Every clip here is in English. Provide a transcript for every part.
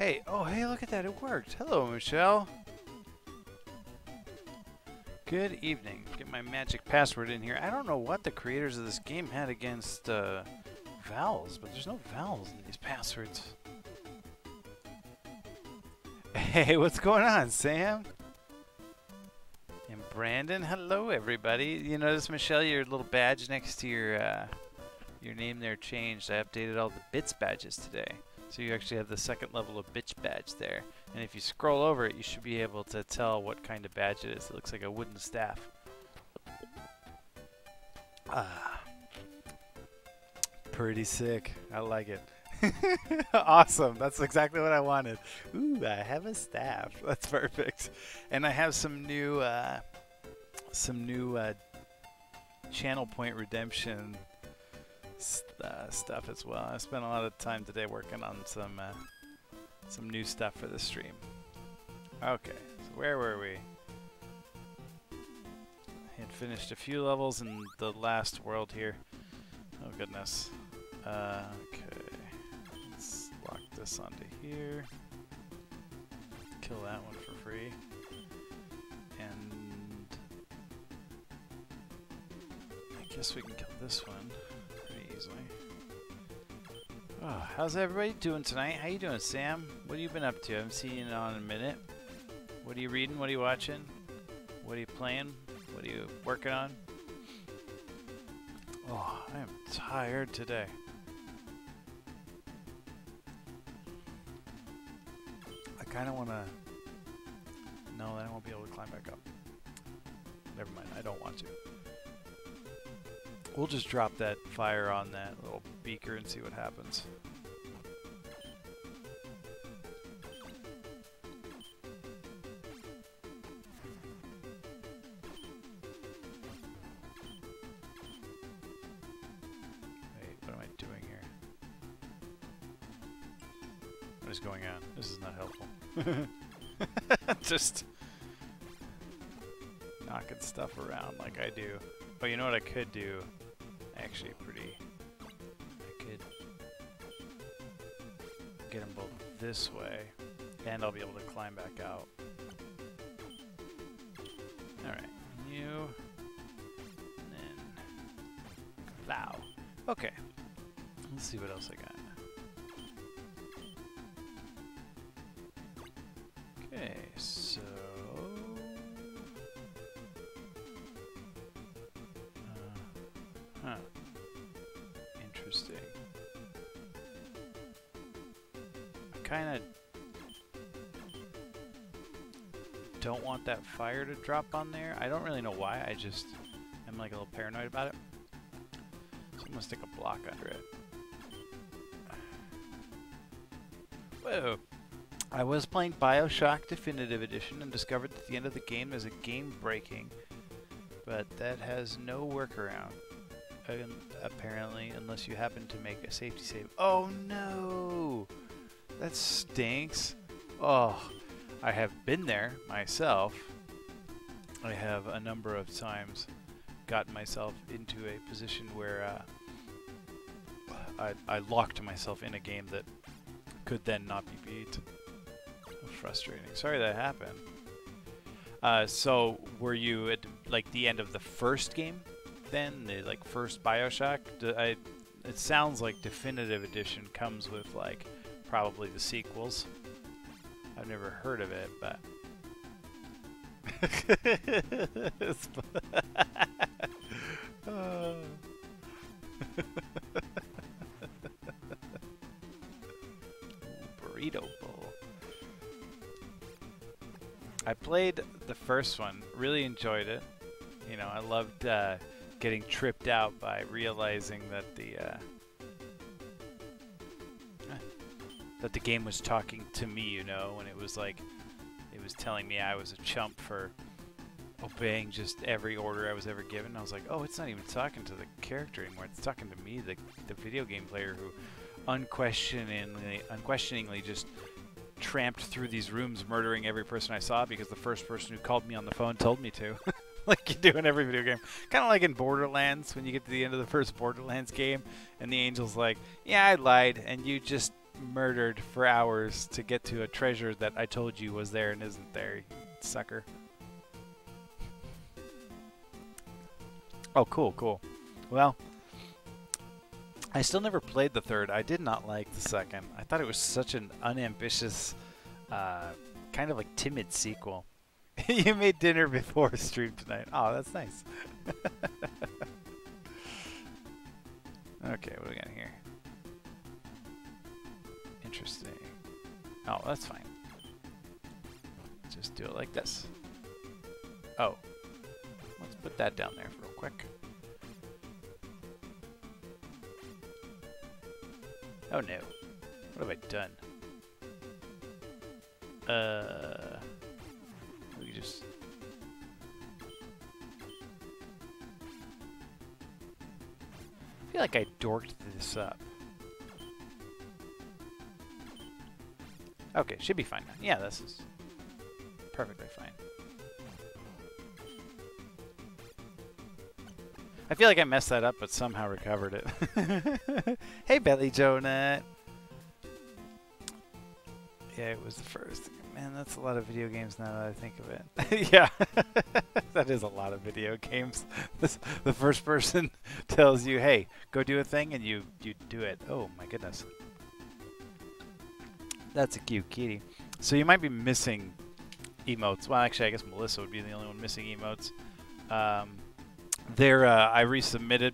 Hey, oh, hey, look at that. It worked. Hello, Michelle. Good evening. Get my magic password in here. I don't know what the creators of this game had against uh, vowels, but there's no vowels in these passwords. Hey, what's going on, Sam? And Brandon, hello everybody. You notice, Michelle, your little badge next to your uh, your name there changed. I updated all the bits badges today. So you actually have the second level of bits badge there. And if you scroll over it, you should be able to tell what kind of badge it is. It looks like a wooden staff. Ah. Pretty sick. I like it. awesome. That's exactly what I wanted. Ooh, I have a staff. That's perfect. And I have some new, uh, some new uh, channel point redemption uh, stuff as well. I spent a lot of time today working on some uh, some new stuff for the stream. Okay, so where were we? I Had finished a few levels in the last world here. Oh goodness. Uh, okay, let's lock this onto here. Kill that one for free. And I guess we can kill this one Oh, how's everybody doing tonight? How you doing, Sam? What have you been up to? I haven't seen you in on a minute. What are you reading? What are you watching? What are you playing? What are you working on? Oh, I am tired today. I kind of want to... No, then I won't be able to climb back up. Never mind, I don't want to. We'll just drop that fire on that little beaker and see what happens. Wait, what am I doing here? What is going on? This is not helpful. just knocking stuff around like I do. But you know what I could do? Actually pretty... I could get them both this way, and I'll be able to climb back out. Alright, you, and then Vow. Okay, let's see what else I got. To drop on there. I don't really know why. I just am like a little paranoid about it. So I'm gonna stick a block under it. Whoa. I was playing Bioshock Definitive Edition and discovered that the end of the game is a game breaking, but that has no workaround apparently, unless you happen to make a safety save. Oh no! That stinks. Oh, I have been there myself. I have a number of times gotten myself into a position where uh, I, I locked myself in a game that could then not be beat. Frustrating. Sorry that happened. Uh, so, were you at like the end of the first game? then, the like first Bioshock. I, it sounds like Definitive Edition comes with like probably the sequels. I've never heard of it, but. Burrito Bowl. I played the first one, really enjoyed it. You know, I loved uh, getting tripped out by realizing that the uh, that the game was talking to me, you know, and it was like was telling me I was a chump for obeying just every order I was ever given. I was like, oh, it's not even talking to the character anymore. It's talking to me, the the video game player who unquestioningly unquestioningly just tramped through these rooms murdering every person I saw because the first person who called me on the phone told me to. like you do in every video game. Kind of like in Borderlands when you get to the end of the first Borderlands game and the angel's like, "Yeah, I lied," and you just murdered for hours to get to a treasure that I told you was there and isn't there, sucker. Oh, cool, cool. Well, I still never played the third. I did not like the second. I thought it was such an unambitious, uh, kind of like timid sequel. you made dinner before stream tonight. Oh, that's nice. okay, what do we got here? Interesting. Oh, that's fine. Just do it like this. Oh. Let's put that down there real quick. Oh no. What have I done? Uh, we just. I feel like I dorked this up. Okay, should be fine now. Yeah, this is perfectly fine. I feel like I messed that up, but somehow recovered it. hey, Belly Jonah. Yeah, it was the first. Man, that's a lot of video games now that I think of it. yeah, that is a lot of video games. This, the first person tells you, hey, go do a thing, and you, you do it. Oh, my goodness. That's a cute kitty. So you might be missing emotes. Well, actually, I guess Melissa would be the only one missing emotes. Um, they're, uh, I resubmitted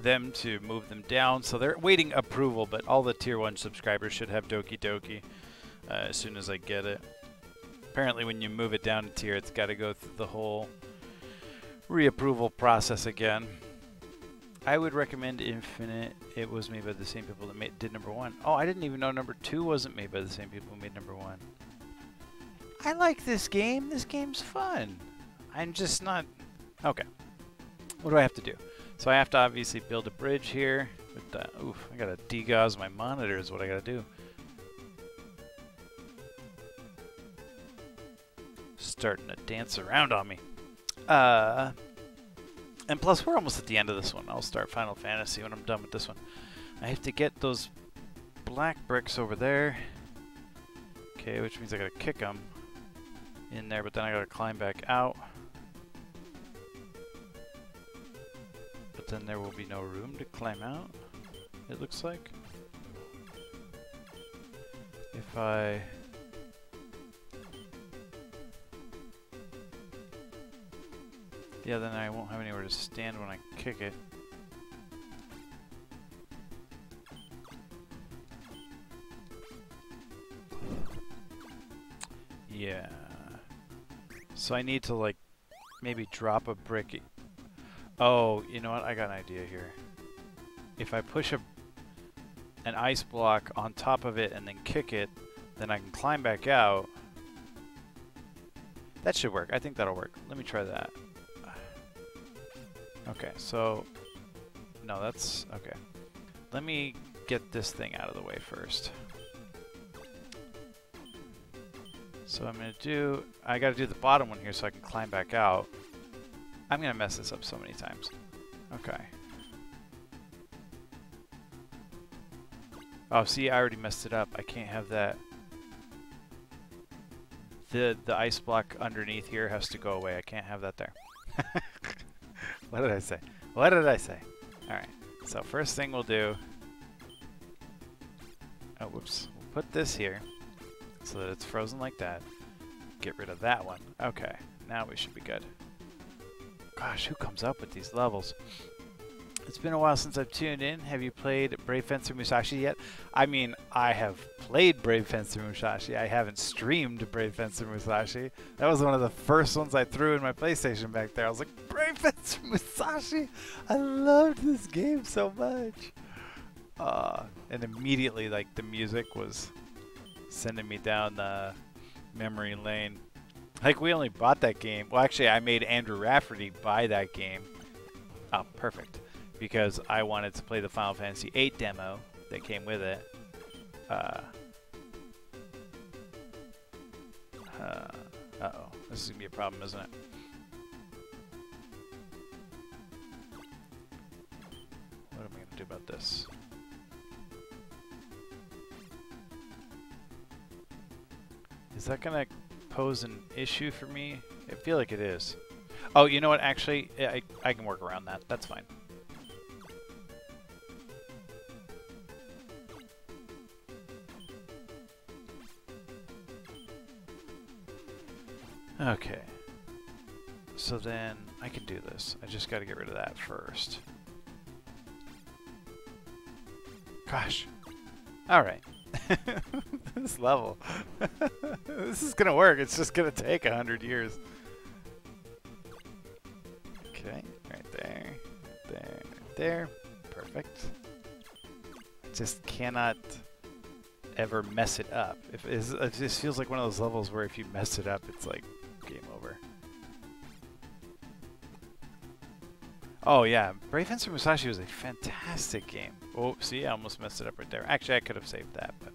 them to move them down, so they're waiting approval, but all the Tier 1 subscribers should have Doki Doki uh, as soon as I get it. Apparently when you move it down a tier, it's got to go through the whole reapproval process again. I would recommend Infinite. It was made by the same people that made, did number one. Oh, I didn't even know number two wasn't made by the same people who made number one. I like this game. This game's fun. I'm just not... Okay. What do I have to do? So I have to obviously build a bridge here. With the, oof, I gotta degauss my monitor is what I gotta do. Starting to dance around on me. Uh, and plus, we're almost at the end of this one. I'll start Final Fantasy when I'm done with this one. I have to get those black bricks over there. Okay, which means I gotta kick them in there, but then I gotta climb back out. But then there will be no room to climb out, it looks like. If I... Yeah, then I won't have anywhere to stand when I kick it. Yeah. So I need to, like, maybe drop a brick. Oh, you know what? I got an idea here. If I push a an ice block on top of it and then kick it, then I can climb back out. That should work. I think that'll work. Let me try that. Okay, so... No, that's... Okay. Let me get this thing out of the way first. So I'm going to do... I got to do the bottom one here so I can climb back out. I'm going to mess this up so many times. Okay. Oh, see, I already messed it up. I can't have that. The, the ice block underneath here has to go away. I can't have that there. what did I say? What did I say? Alright, so first thing we'll do... Oh, whoops. We'll put this here so that it's frozen like that. Get rid of that one. Okay, now we should be good. Gosh, who comes up with these levels? It's been a while since I've tuned in. Have you played Brave Fencer Musashi yet? I mean, I have played Brave Fencer Musashi. I haven't streamed Brave Fencer Musashi. That was one of the first ones I threw in my PlayStation back there. I was like, Brave Fencer Musashi! I loved this game so much. Uh, and immediately, like, the music was sending me down the memory lane. Like, we only bought that game. Well, actually, I made Andrew Rafferty buy that game. Oh, perfect because I wanted to play the Final Fantasy VIII demo that came with it. Uh, uh, oh this is going to be a problem, isn't it? What am I going to do about this? Is that gonna pose an issue for me? I feel like it is. Oh, you know what? Actually, I, I can work around that. That's fine. Okay. So then I can do this. I just got to get rid of that first. Gosh. All right. this level. this is going to work. It's just going to take a hundred years. Okay, right there. There. There. Perfect. Just cannot ever mess it up. If it uh, just feels like one of those levels where if you mess it up, it's like Oh yeah, Brave Fencer Musashi was a fantastic game. Oh, see, I almost messed it up right there. Actually, I could have saved that, but...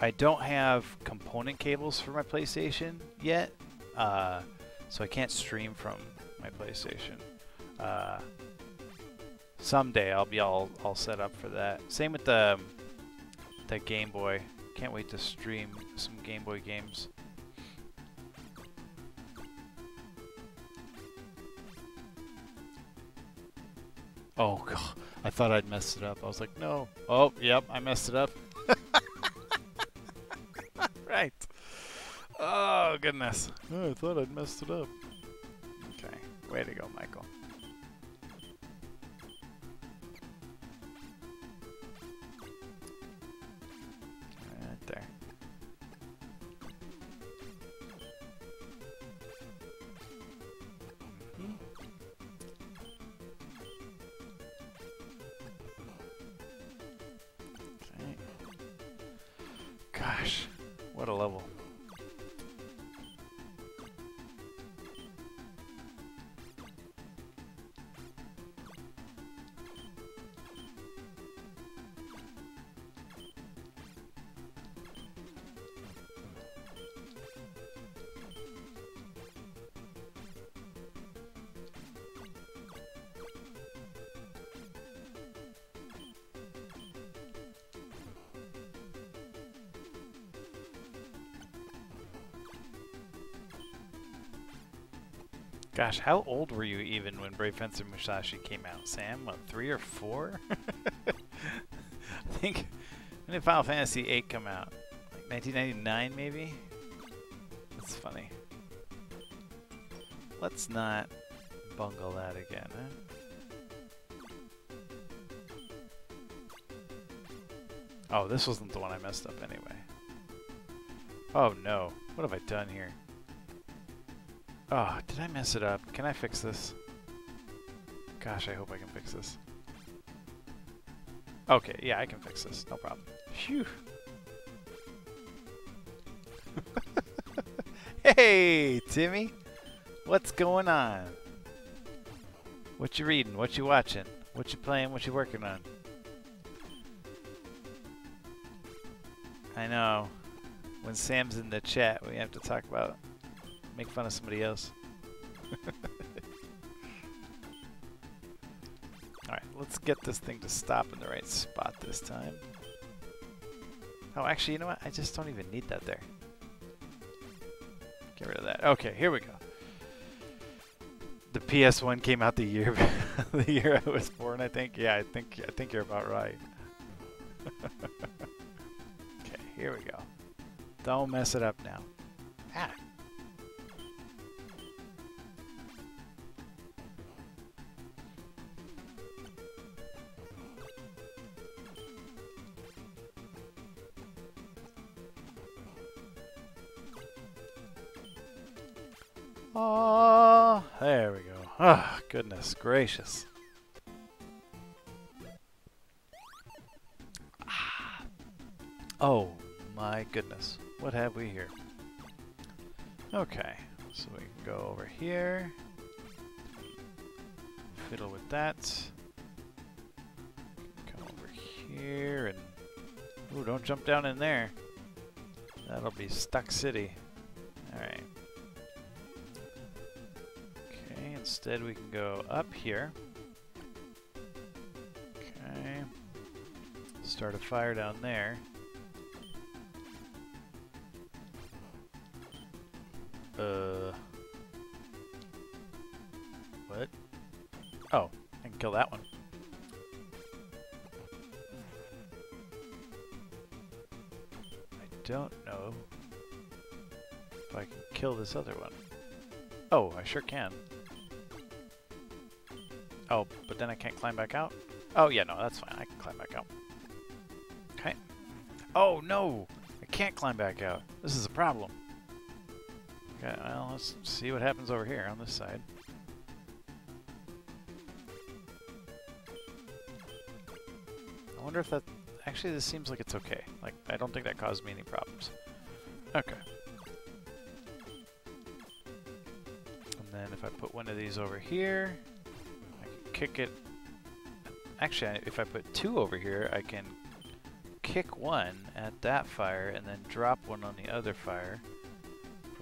I don't have component cables for my PlayStation yet, uh, so I can't stream from my PlayStation. Uh, someday I'll be all, all set up for that. Same with the, the Game Boy. Can't wait to stream some Game Boy games. Oh, God. I thought I'd messed it up. I was like, no. Oh, yep, I messed it up. right. Oh, goodness. Oh, I thought I'd messed it up. Okay. Way to go, Michael. Gosh, how old were you even when Brave Fencer Musashi came out, Sam? What, three or four? I think when did Final Fantasy VIII come out? Like 1999, maybe? That's funny. Let's not bungle that again, huh? Oh, this wasn't the one I messed up anyway. Oh no, what have I done here? Oh, did I mess it up? Can I fix this? Gosh, I hope I can fix this. Okay, yeah, I can fix this. No problem. Phew. hey, Timmy. What's going on? What you reading? What you watching? What you playing? What you working on? I know. When Sam's in the chat, we have to talk about make fun of somebody else. Alright, let's get this thing to stop in the right spot this time. Oh, actually, you know what? I just don't even need that there. Get rid of that. Okay, here we go. The PS1 came out the year the year I was born, I think. Yeah, I think I think you're about right. okay, here we go. Don't mess it up now. Goodness gracious. Ah. Oh my goodness. What have we here? Okay, so we can go over here. Fiddle with that. Come over here and... Ooh, don't jump down in there. That'll be Stuck City. Instead, we can go up here. Okay. Start a fire down there. Uh. What? Oh, I can kill that one. I don't know if I can kill this other one. Oh, I sure can. Then I can't climb back out? Oh, yeah, no, that's fine. I can climb back out. Okay. Oh, no! I can't climb back out. This is a problem. Okay, well, let's see what happens over here on this side. I wonder if that... Actually, this seems like it's okay. Like, I don't think that caused me any problems. Okay. And then if I put one of these over here, I can kick it. Actually, if I put two over here, I can kick one at that fire and then drop one on the other fire,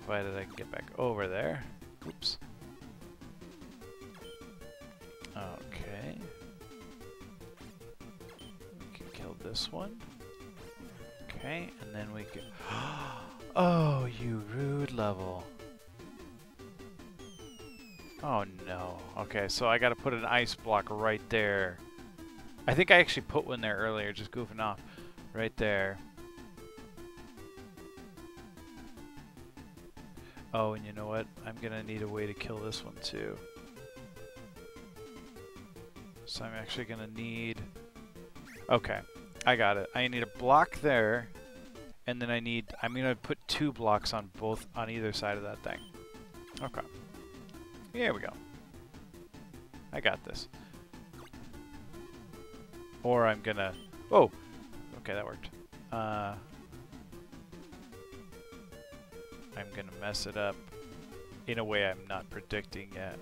provided I can get back over there. Oops. Okay. We can kill this one. Okay, and then we can... oh, you rude level. Oh no. Okay, so I gotta put an ice block right there. I think I actually put one there earlier, just goofing off. Right there. Oh, and you know what? I'm gonna need a way to kill this one too. So I'm actually gonna need... Okay, I got it. I need a block there, and then I need... I'm gonna put two blocks on both, on either side of that thing. Okay. Here we go. I got this. Or I'm gonna... Oh! Okay, that worked. Uh, I'm gonna mess it up in a way I'm not predicting yet.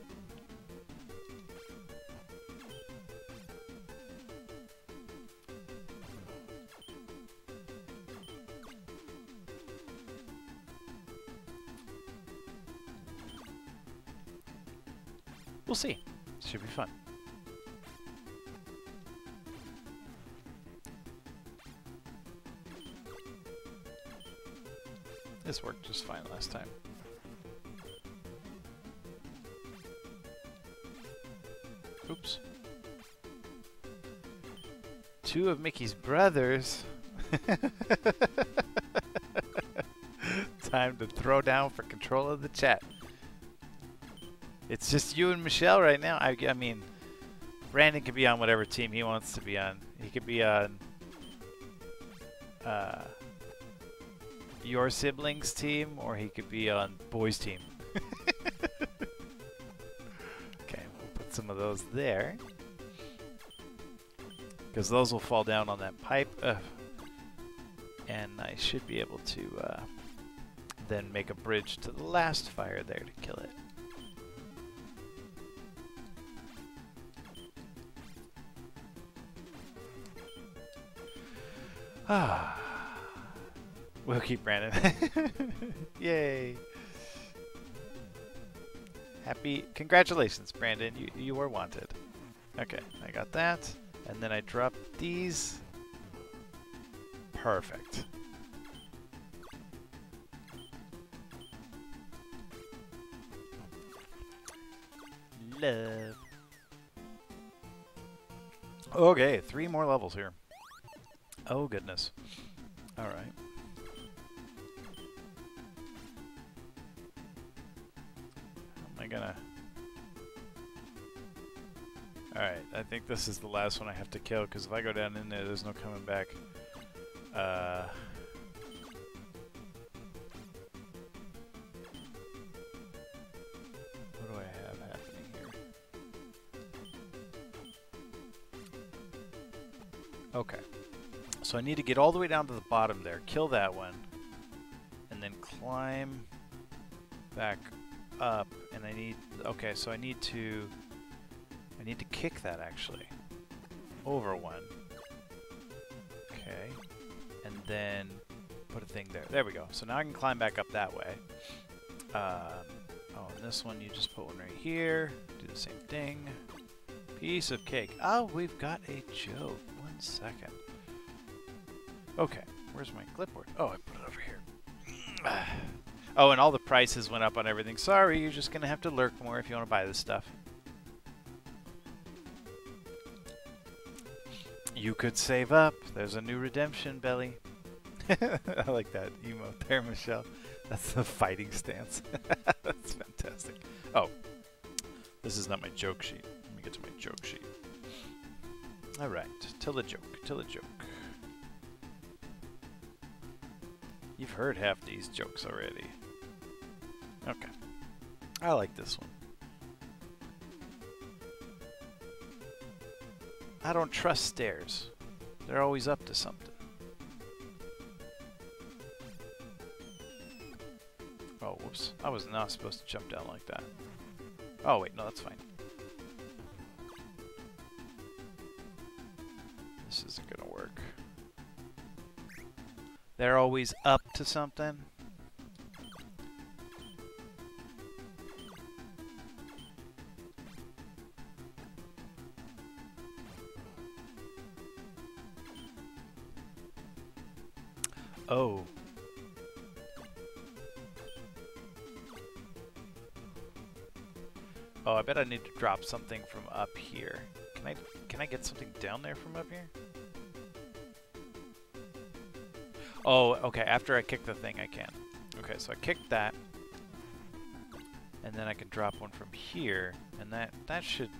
We'll see. Should be fun. This worked just fine last time. Oops. Two of Mickey's brothers. Time to throw down for control of the chat. It's just you and Michelle right now. I, I mean, Brandon could be on whatever team he wants to be on. He could be on uh, your siblings' team, or he could be on boys' team. okay, we'll put some of those there. Because those will fall down on that pipe. Uh, and I should be able to uh, then make a bridge to the last fire there to kill it. Keep Brandon. Yay. Happy, congratulations, Brandon. You, you are wanted. Okay, I got that. And then I drop these. Perfect. Love. Okay, three more levels here. Oh, goodness. Think this is the last one I have to kill, because if I go down in there, there's no coming back. Uh... What do I have happening here? Okay. So I need to get all the way down to the bottom there, kill that one, and then climb back up, and I need... Okay, so I need to... I need to kick that, actually. Over one. Okay. And then put a thing there. There we go. So now I can climb back up that way. Um, oh, and this one, you just put one right here. Do the same thing. Piece of cake. Oh, we've got a joke. One second. Okay, where's my clipboard? Oh, I put it over here. Oh, and all the prices went up on everything. Sorry, you're just gonna have to lurk more if you want to buy this stuff. You could save up. There's a new redemption, Belly. I like that emo there, Michelle. That's the fighting stance. That's fantastic. Oh, this is not my joke sheet. Let me get to my joke sheet. All right, tell a joke. Tell a joke. You've heard half these jokes already. Okay. I like this one. I don't trust stairs. They're always up to something. Oh, whoops. I was not supposed to jump down like that. Oh, wait, no, that's fine. This isn't gonna work. They're always up to something. Need to drop something from up here. Can I can I get something down there from up here? Oh, okay, after I kick the thing I can. Okay, so I kicked that. And then I can drop one from here, and that that should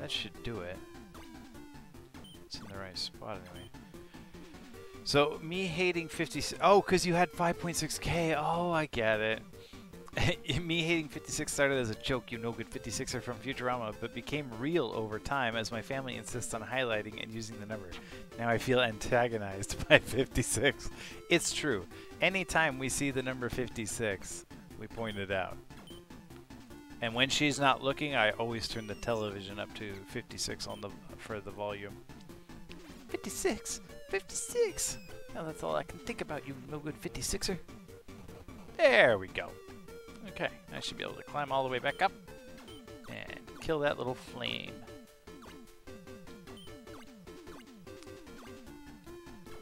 that should do it. It's in the right spot anyway. So, me hating 56... Oh, because you had 5.6k. Oh, I get it. me hating 56 started as a joke, you no good 56er from Futurama, but became real over time as my family insists on highlighting and using the number. Now I feel antagonized by 56. It's true. Anytime we see the number 56, we point it out. And when she's not looking, I always turn the television up to 56 on the for the volume. 56! 56! Now that's all I can think about, you no good 56er. There we go. Okay, I should be able to climb all the way back up and kill that little flame.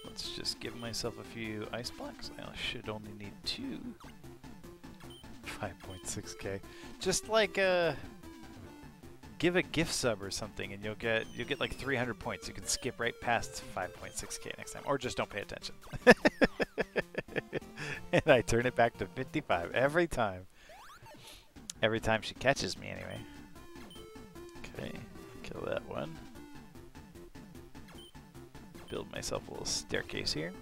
Let's just give myself a few ice blocks. I should only need two. 5.6k. Just like a give a gift sub or something and you'll get you'll get like 300 points. You can skip right past 5.6k next time or just don't pay attention. and I turn it back to 55 every time. Every time she catches me, anyway. Okay, kill that one. Build myself a little staircase here.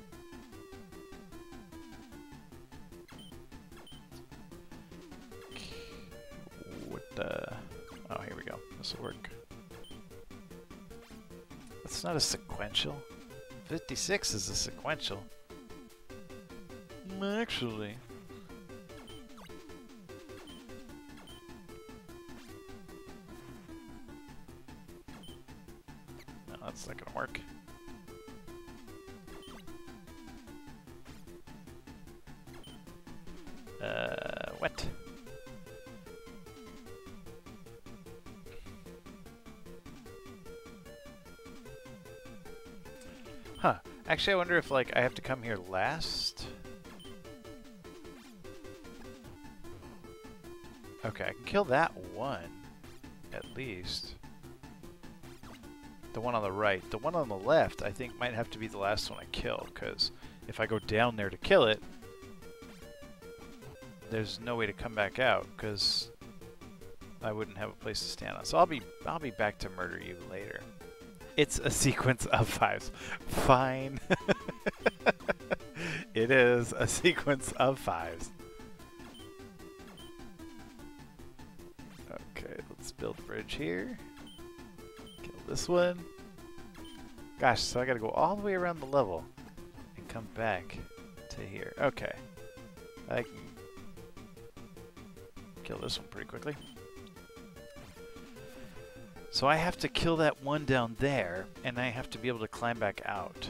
What the... Oh, here we go. This will work. That's not a sequential. 56 is a sequential. Actually. Work. Uh, what? Huh. Actually, I wonder if, like, I have to come here last? Okay, I can kill that one, at least. The one on the right. The one on the left, I think, might have to be the last one I kill, because if I go down there to kill it, there's no way to come back out, because I wouldn't have a place to stand on. So I'll be I'll be back to murder you later. It's a sequence of fives. Fine. it is a sequence of fives. Okay, let's build a bridge here. This one. Gosh, so I gotta go all the way around the level and come back to here. Okay. I can kill this one pretty quickly. So I have to kill that one down there, and I have to be able to climb back out.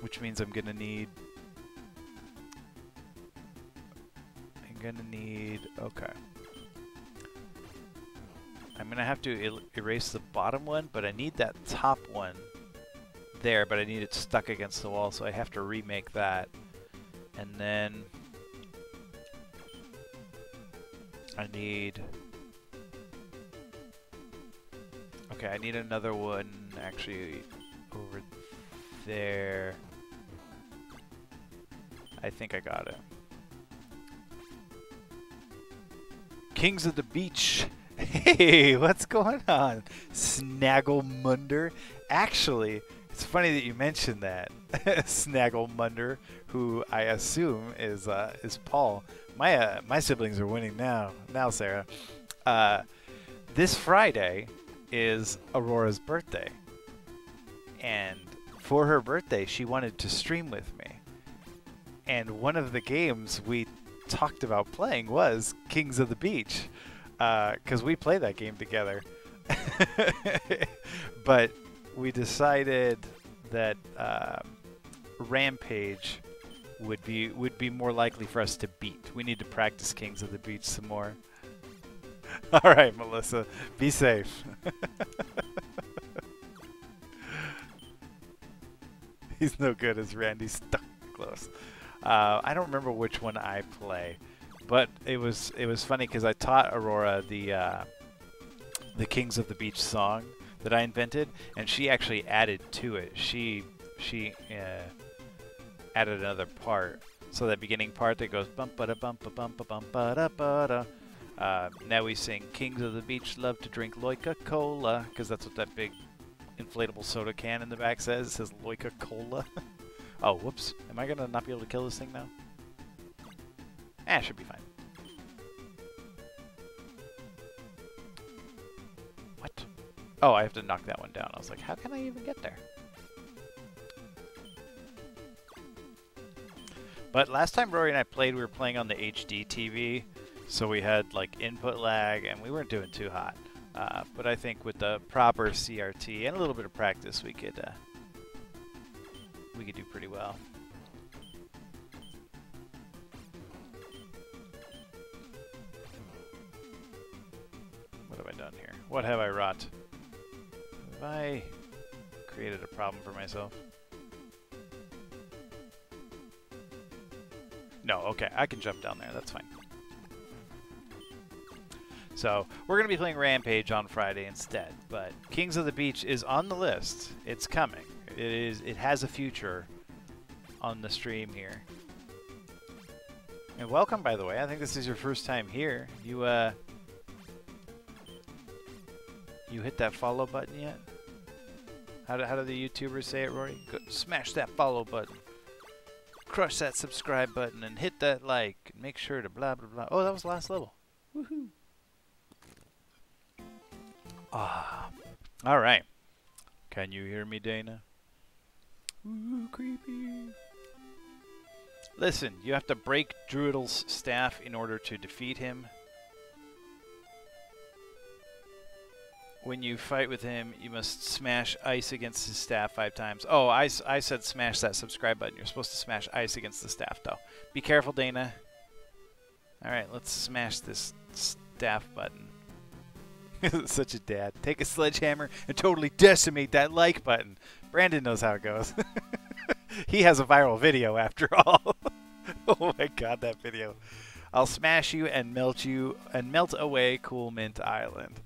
Which means I'm gonna need... I'm gonna need... okay. I'm gonna have to er erase the bottom one, but I need that top one there, but I need it stuck against the wall, so I have to remake that. And then I need... Okay, I need another one actually over there. I think I got it. Kings of the Beach. Hey, what's going on? Snagglemunder. Actually, it's funny that you mentioned that. Snagglemunder, who I assume is uh, is Paul. My uh, my siblings are winning now. Now, Sarah. Uh, this Friday is Aurora's birthday, and for her birthday, she wanted to stream with me. And one of the games we talked about playing was Kings of the Beach, because uh, we play that game together. but we decided that uh, Rampage would be would be more likely for us to beat. We need to practice Kings of the Beach some more. All right, Melissa, be safe. He's no good as Randy stuck close. Uh, I don't remember which one I play, but it was it was funny because I taught Aurora the uh, the Kings of the Beach song that I invented, and she actually added to it. She she uh, added another part. So that beginning part that goes bump ba da bump ba bump ba bump ba da ba da. Uh, now we sing Kings of the Beach love to drink Loika Cola because that's what that big inflatable soda can in the back says. It says Loika Cola. oh, whoops. Am I going to not be able to kill this thing now? Eh, should be fine. What? Oh, I have to knock that one down. I was like, how can I even get there? But last time Rory and I played, we were playing on the HD TV, so we had like input lag, and we weren't doing too hot. Uh, but I think with the proper CRT and a little bit of practice, we could uh, we could do pretty well. What have I done here? What have I wrought? Have I created a problem for myself? No, okay, I can jump down there, that's fine. So, we're going to be playing Rampage on Friday instead, but Kings of the Beach is on the list. It's coming. It is it has a future on the stream here. And welcome by the way. I think this is your first time here. You uh You hit that follow button yet? How do, how do the YouTubers say it, Rory? Go, smash that follow button crush that subscribe button and hit that like make sure to blah blah blah. Oh, that was last level. Woohoo. Ah. All right. Can you hear me, Dana? Ooh, creepy. Listen, you have to break Druidle's staff in order to defeat him. When you fight with him, you must smash ice against his staff five times. Oh, I, I said smash that subscribe button. You're supposed to smash ice against the staff, though. Be careful, Dana. All right, let's smash this staff button. Such a dad. Take a sledgehammer and totally decimate that like button. Brandon knows how it goes. he has a viral video, after all. oh my god, that video. I'll smash you and melt you and melt away Cool Mint Island.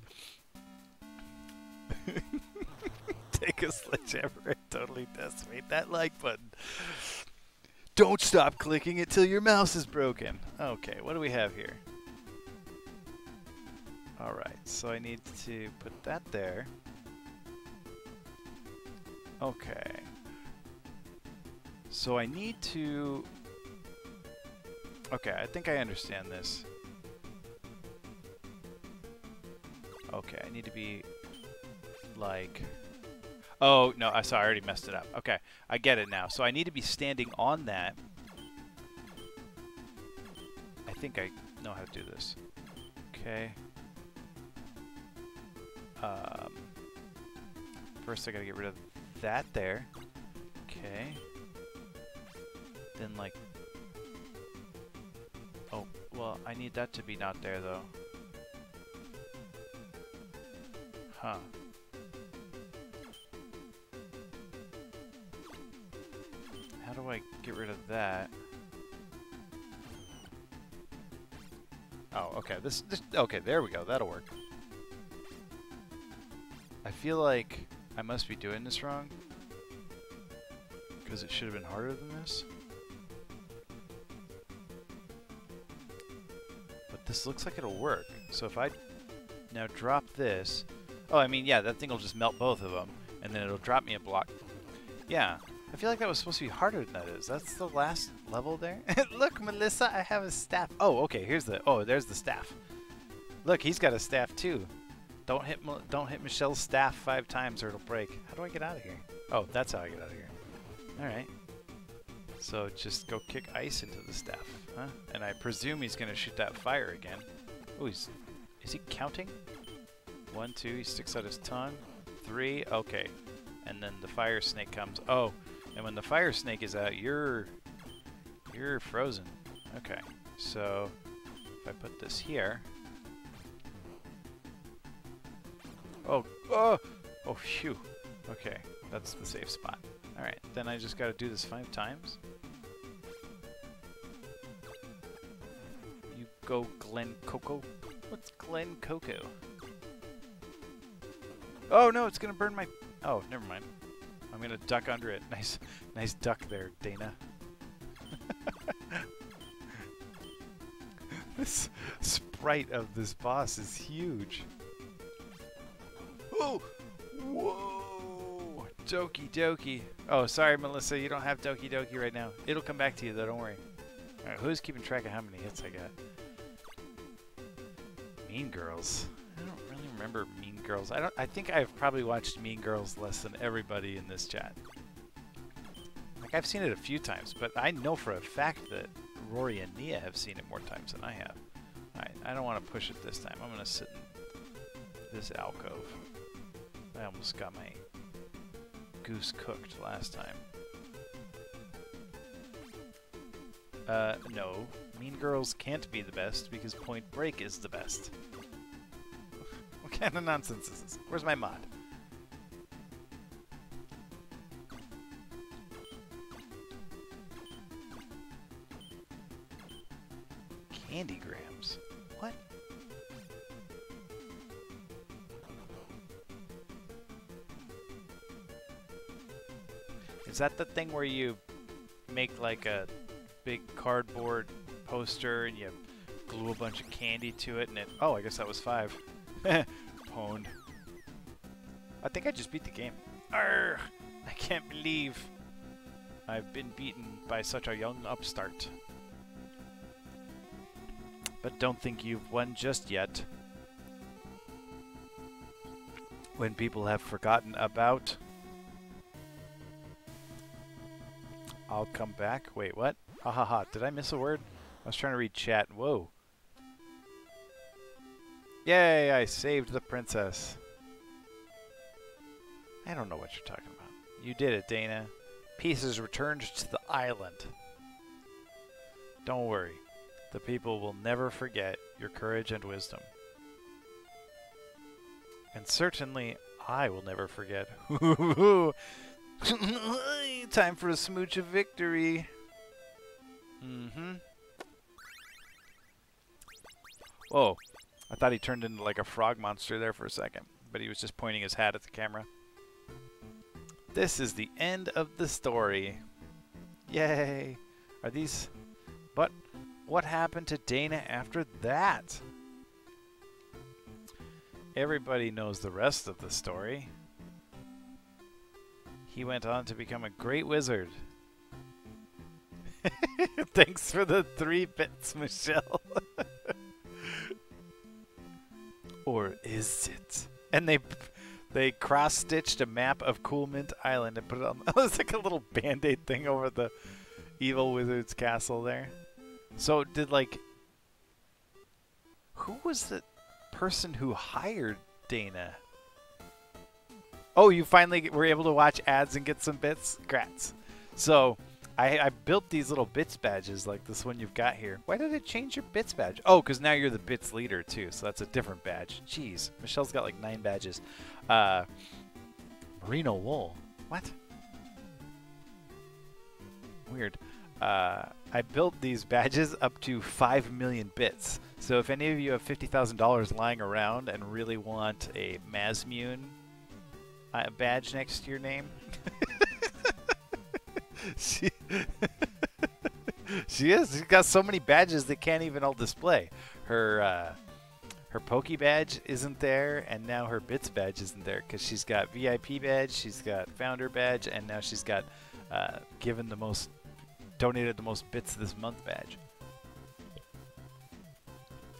Take a sledgehammer and totally decimate that like button. Don't stop clicking it till your mouse is broken. Okay, what do we have here? Alright, so I need to put that there. Okay. So I need to... Okay, I think I understand this. Okay, I need to be like... Oh, no, I saw I already messed it up. Okay, I get it now. So I need to be standing on that. I think I know how to do this. Okay. Um, first I gotta get rid of that there. Okay. Then like... Oh, well, I need that to be not there though. Huh. Do I get rid of that? Oh, okay. This, this, okay, there we go. That'll work. I feel like I must be doing this wrong. Because it should have been harder than this. But this looks like it'll work. So if I now drop this... Oh, I mean, yeah, that thing will just melt both of them. And then it'll drop me a block. Yeah, I feel like that was supposed to be harder than that is. That's the last level there. Look, Melissa, I have a staff. Oh, okay, here's the... Oh, there's the staff. Look, he's got a staff too. Don't hit don't hit Michelle's staff five times or it'll break. How do I get out of here? Oh, that's how I get out of here. Alright. So just go kick ice into the staff, huh? And I presume he's going to shoot that fire again. Oh, he's... Is he counting? One, two, he sticks out his tongue. Three, okay. And then the fire snake comes. Oh, and when the fire snake is out, you're... You're frozen. Okay. So, if I put this here... Oh, oh! Oh, phew. Okay, that's the safe spot. Alright, then I just gotta do this five times. You go Glen Coco. What's Glen Coco? Oh no, it's gonna burn my... Oh, never mind. I'm gonna duck under it. Nice, nice duck there, Dana. this sprite of this boss is huge. Oh! Whoa! Doki Doki. Oh, sorry, Melissa. You don't have Doki Doki right now. It'll come back to you, though. Don't worry. Alright, who's keeping track of how many hits I got? Mean Girls. Remember Mean Girls. I don't. I think I've probably watched Mean Girls less than everybody in this chat. Like, I've seen it a few times, but I know for a fact that Rory and Nia have seen it more times than I have. Alright, I don't want to push it this time. I'm going to sit in this alcove. I almost got my goose cooked last time. Uh, no. Mean Girls can't be the best because Point Break is the best. Kind of nonsense is this? Where's my mod? Candy grams. What? Is that the thing where you make like a big cardboard poster and you glue a bunch of candy to it and it... Oh, I guess that was five. I think I just beat the game. Arrgh! I can't believe I've been beaten by such a young upstart. But don't think you've won just yet. When people have forgotten about I'll come back. Wait, what? Ha ha ha. Did I miss a word? I was trying to read chat. Whoa. Yay, I saved the princess. I don't know what you're talking about. You did it, Dana. Peace is returned to the island. Don't worry. The people will never forget your courage and wisdom. And certainly, I will never forget. Time for a smooch of victory. Mm-hmm. Whoa. I thought he turned into like a frog monster there for a second, but he was just pointing his hat at the camera. This is the end of the story. Yay! Are these... But what happened to Dana after that? Everybody knows the rest of the story. He went on to become a great wizard. Thanks for the three bits, Michelle. or is it? And they they cross-stitched a map of Coolmint Island and put it on. It was like a little band-aid thing over the evil wizard's castle there. So did like who was the person who hired Dana? Oh, you finally were able to watch ads and get some bits? Grats. So, I, I, built these little bits badges like this one you've got here. Why did it change your bits badge? Oh, because now you're the bits leader too, so that's a different badge. Jeez, Michelle's got like nine badges. Uh, merino wool. What? weird. Uh, I built these badges up to 5 million bits. So if any of you have $50,000 lying around and really want a Mazmune uh, badge next to your name, she is. She's got so many badges that can't even all display. Her uh, her Poke badge isn't there, and now her Bits badge isn't there because she's got VIP badge, she's got Founder badge, and now she's got uh, given the most donated the most bits this month badge.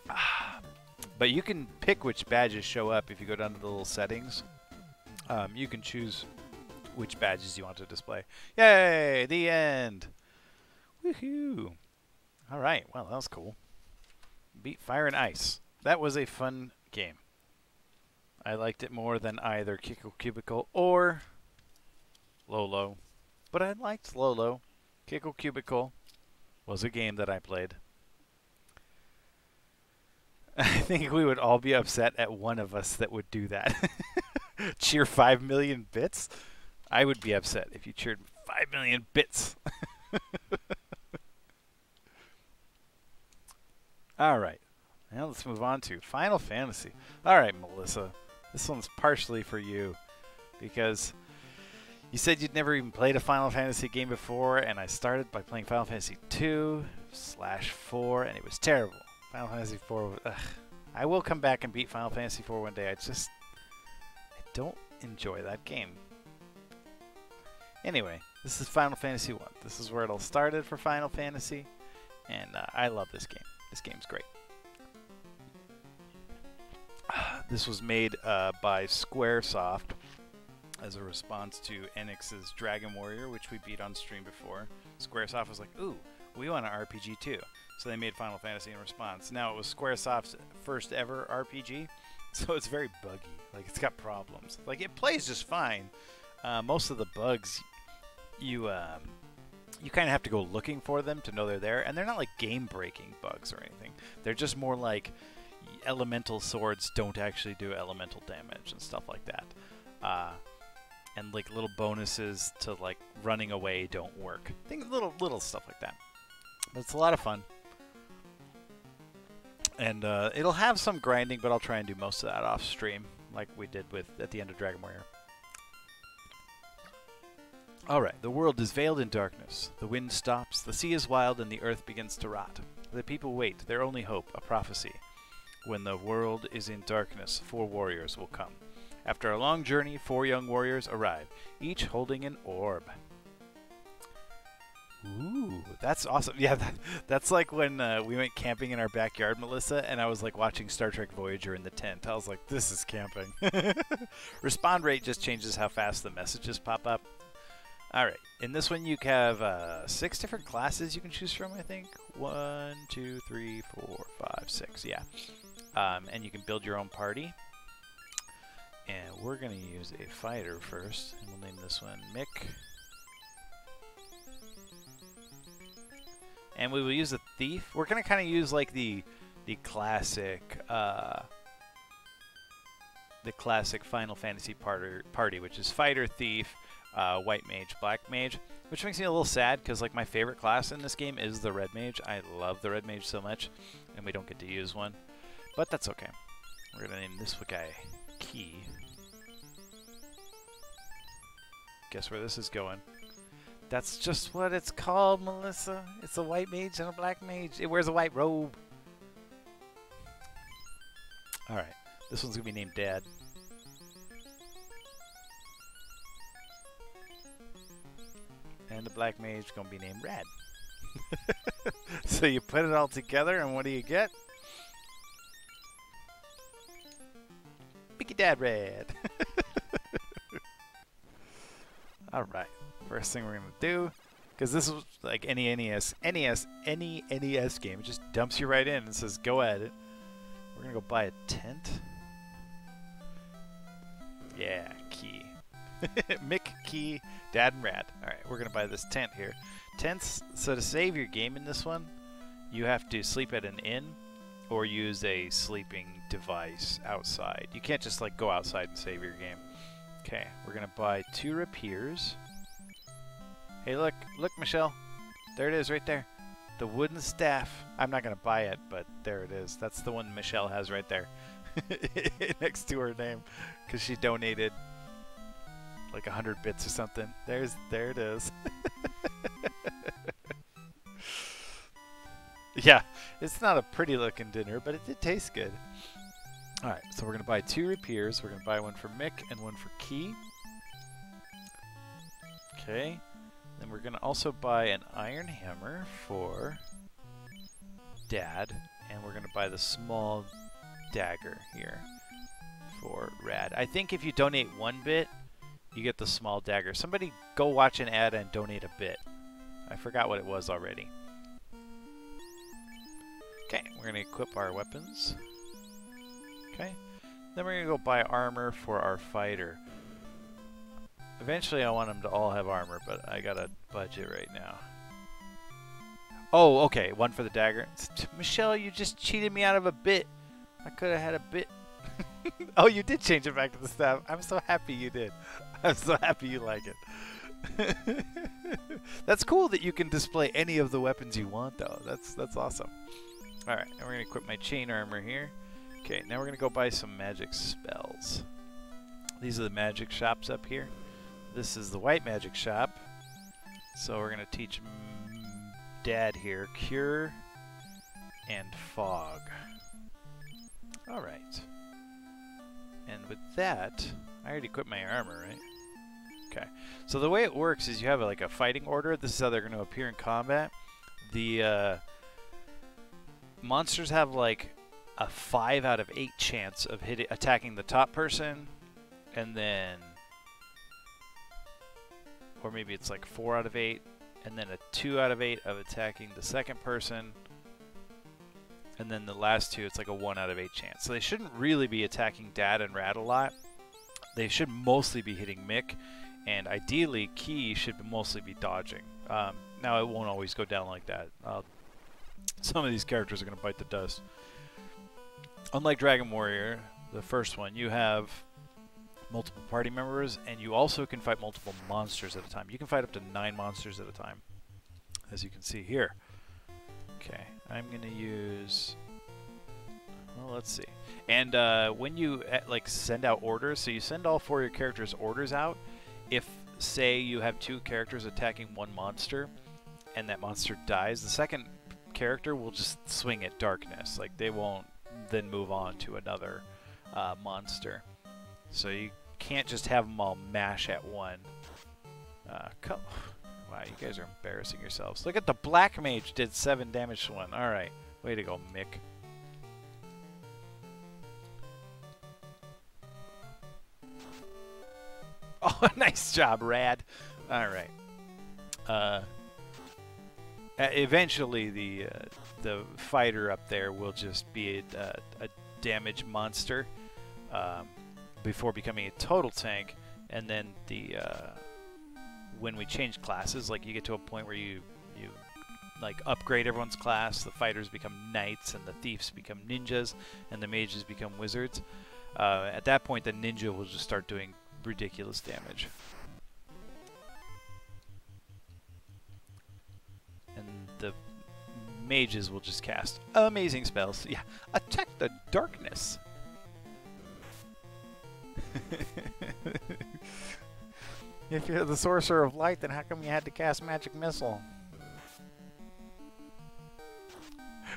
but you can pick which badges show up if you go down to the little settings. Um, you can choose which badges you want to display. Yay! The end! Woohoo! Alright, well, that was cool. Beat Fire and Ice. That was a fun game. I liked it more than either Kickle Cubicle or Lolo. But I liked Lolo. Kickle Cubicle was a game that I played. I think we would all be upset at one of us that would do that. Cheer 5 million bits? I would be upset if you cheered 5 million bits. all right. Now let's move on to Final Fantasy. All right, Melissa. This one's partially for you because you said you'd never even played a Final Fantasy game before, and I started by playing Final Fantasy 2 slash 4, and it was terrible. Final Fantasy 4, ugh. I will come back and beat Final Fantasy 4 one day. I just, I don't enjoy that game. Anyway, this is Final Fantasy 1. This is where it all started for Final Fantasy, and uh, I love this game. This game's great. this was made uh, by Squaresoft as a response to Enix's Dragon Warrior, which we beat on stream before. Squaresoft was like, ooh, we want an RPG too. So they made Final Fantasy in response. Now it was Squaresoft's first ever RPG, so it's very buggy. Like it's got problems. Like it plays just fine. Uh, most of the bugs, you um, you kind of have to go looking for them to know they're there, and they're not like game-breaking bugs or anything. They're just more like elemental swords don't actually do elemental damage and stuff like that. Uh, and like little bonuses to like running away don't work. Things little little stuff like that. But it's a lot of fun. And uh, it'll have some grinding, but I'll try and do most of that off stream, like we did with at the end of Dragon Warrior. Alright, the world is veiled in darkness. The wind stops, the sea is wild, and the earth begins to rot. The people wait, their only hope, a prophecy. When the world is in darkness, four warriors will come. After a long journey, four young warriors arrive, each holding an orb. Ooh, that's awesome. Yeah, that, that's like when uh, we went camping in our backyard, Melissa, and I was like watching Star Trek Voyager in the tent. I was like, this is camping. Respond rate just changes how fast the messages pop up. Alright, in this one you have uh, six different classes you can choose from, I think. One, two, three, four, five, six, yeah. Um, and you can build your own party. And we're going to use a fighter first, and we'll name this one Mick. And we will use a thief. We're going to kind of use like the the classic uh, the classic Final Fantasy party, party which is fighter, thief, uh, white mage, black mage, which makes me a little sad because like my favorite class in this game is the red mage. I love the red mage so much, and we don't get to use one, but that's okay. We're gonna name this guy Key. Guess where this is going? That's just what it's called, Melissa. It's a white mage and a black mage. It wears a white robe. Alright, this one's gonna be named Dad. And the black mage gonna be named Rad. so you put it all together and what do you get? Mickey Dad Rad. Alright, first thing we're gonna do, because this is like any NES, NES, any NES game, it just dumps you right in and says go at it. We're gonna go buy a tent. Yeah. Mick, Key, Dad, and Rad. Alright, we're gonna buy this tent here. Tents, so to save your game in this one, you have to sleep at an inn or use a sleeping device outside. You can't just like go outside and save your game. Okay, we're gonna buy two rapiers. Hey, look, look, Michelle. There it is right there. The wooden staff. I'm not going to buy it, but there it is. That's the one Michelle has right there. Next to her name. Because she donated like a hundred bits or something. There's, there it is. yeah, it's not a pretty looking dinner, but it did taste good. Alright, so we're going to buy two rapiers. We're going to buy one for Mick and one for Key. Okay. Then we're going to also buy an iron hammer for Dad. And we're going to buy the small dagger here for Rad. I think if you donate one bit, you get the small dagger. Somebody go watch an ad and donate a bit. I forgot what it was already. Okay, we're going to equip our weapons. Okay. Then we're going to go buy armor for our fighter. Eventually I want them to all have armor, but I got a budget right now. Oh, okay, one for the dagger. Michelle, you just cheated me out of a bit. I could have had a bit. oh, you did change it back to the staff. I'm so happy you did. I'm so happy you like it. that's cool that you can display any of the weapons you want, though. That's that's awesome. All right, now we're gonna equip my chain armor here. Okay, now we're gonna go buy some magic spells. These are the magic shops up here. This is the white magic shop. So we're gonna teach Dad here cure and fog. All right. And with that, I already equipped my armor, right? Okay. So the way it works is you have like a fighting order. This is how they're going to appear in combat. The uh, monsters have like a 5 out of 8 chance of hitting attacking the top person and then or maybe it's like 4 out of 8 and then a 2 out of 8 of attacking the second person and then the last two it's like a 1 out of 8 chance. So they shouldn't really be attacking Dad and Rad a lot. They should mostly be hitting Mick and ideally Key should mostly be dodging. Um, now it won't always go down like that. Uh, some of these characters are going to bite the dust. Unlike Dragon Warrior, the first one, you have multiple party members, and you also can fight multiple monsters at a time. You can fight up to nine monsters at a time, as you can see here. Okay, I'm going to use... Well, let's see. And uh, when you uh, like send out orders, so you send all four of your characters' orders out, if, say, you have two characters attacking one monster, and that monster dies, the second character will just swing at darkness. Like, they won't then move on to another uh, monster. So you can't just have them all mash at one. Uh, wow, you guys are embarrassing yourselves. Look at the Black Mage did 7 damage to one. Alright, way to go, Mick. Nice job, Rad. Alright. Uh, eventually, the uh, the fighter up there will just be a, a damage monster um, before becoming a total tank, and then the uh, when we change classes, like you get to a point where you you like upgrade everyone's class, the fighters become knights, and the thieves become ninjas, and the mages become wizards. Uh, at that point, the ninja will just start doing ridiculous damage. And the mages will just cast amazing spells. Yeah, attack the darkness. if you're the sorcerer of light, then how come you had to cast magic missile?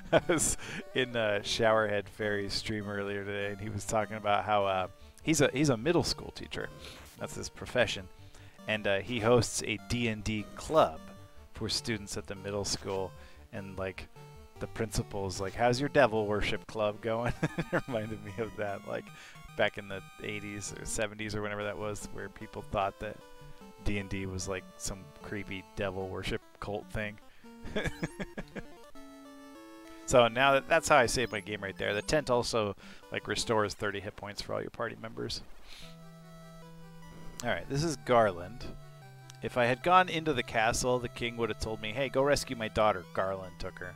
I was in uh, Showerhead Fairy's stream earlier today, and he was talking about how uh, he's a he's a middle school teacher. That's his profession, and uh, he hosts a D and D club for students at the middle school and like the principal's like, "How's your devil worship club going?" it reminded me of that, like back in the 80s or 70s or whenever that was, where people thought that D and D was like some creepy devil worship cult thing. so now that, that's how I save my game right there. The tent also like restores 30 hit points for all your party members. All right, this is Garland. If I had gone into the castle, the king would have told me, hey, go rescue my daughter. Garland took her.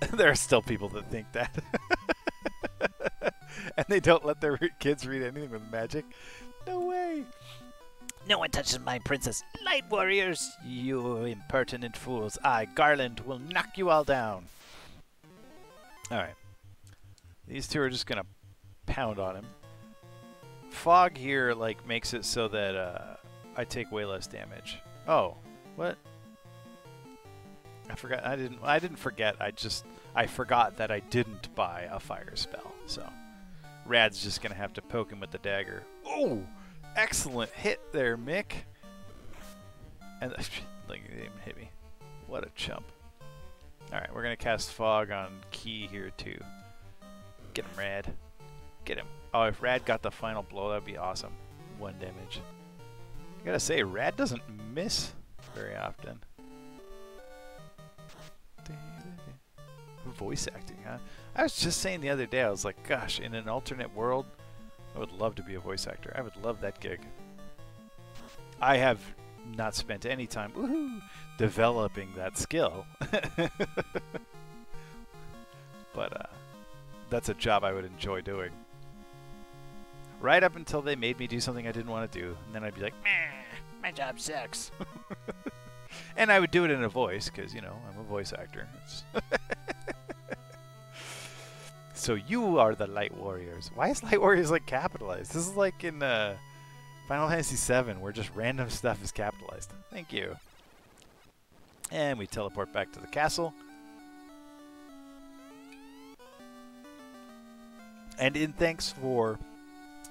there are still people that think that. and they don't let their kids read anything with magic. No way. No one touches my princess. Light warriors, you impertinent fools. I, Garland, will knock you all down. Alright. These two are just gonna pound on him. Fog here, like, makes it so that, uh, I take way less damage. Oh, what? I forgot. I didn't. I didn't forget. I just. I forgot that I didn't buy a fire spell. So, Rad's just gonna have to poke him with the dagger. Oh, excellent hit there, Mick. And like he didn't even hit me. What a chump. All right, we're gonna cast fog on Key here too. Get him, Rad. Get him. Oh, if Rad got the final blow, that'd be awesome. One damage. I gotta say, Rad doesn't miss very often. Voice acting, huh? I was just saying the other day, I was like, gosh, in an alternate world, I would love to be a voice actor. I would love that gig. I have not spent any time developing that skill. but uh, that's a job I would enjoy doing. Right up until they made me do something I didn't want to do. And then I'd be like, my job sucks. and I would do it in a voice, because, you know, I'm a voice actor. so you are the Light Warriors. Why is Light Warriors, like, capitalized? This is like in uh, Final Fantasy VII, where just random stuff is capitalized. Thank you. And we teleport back to the castle. And in thanks for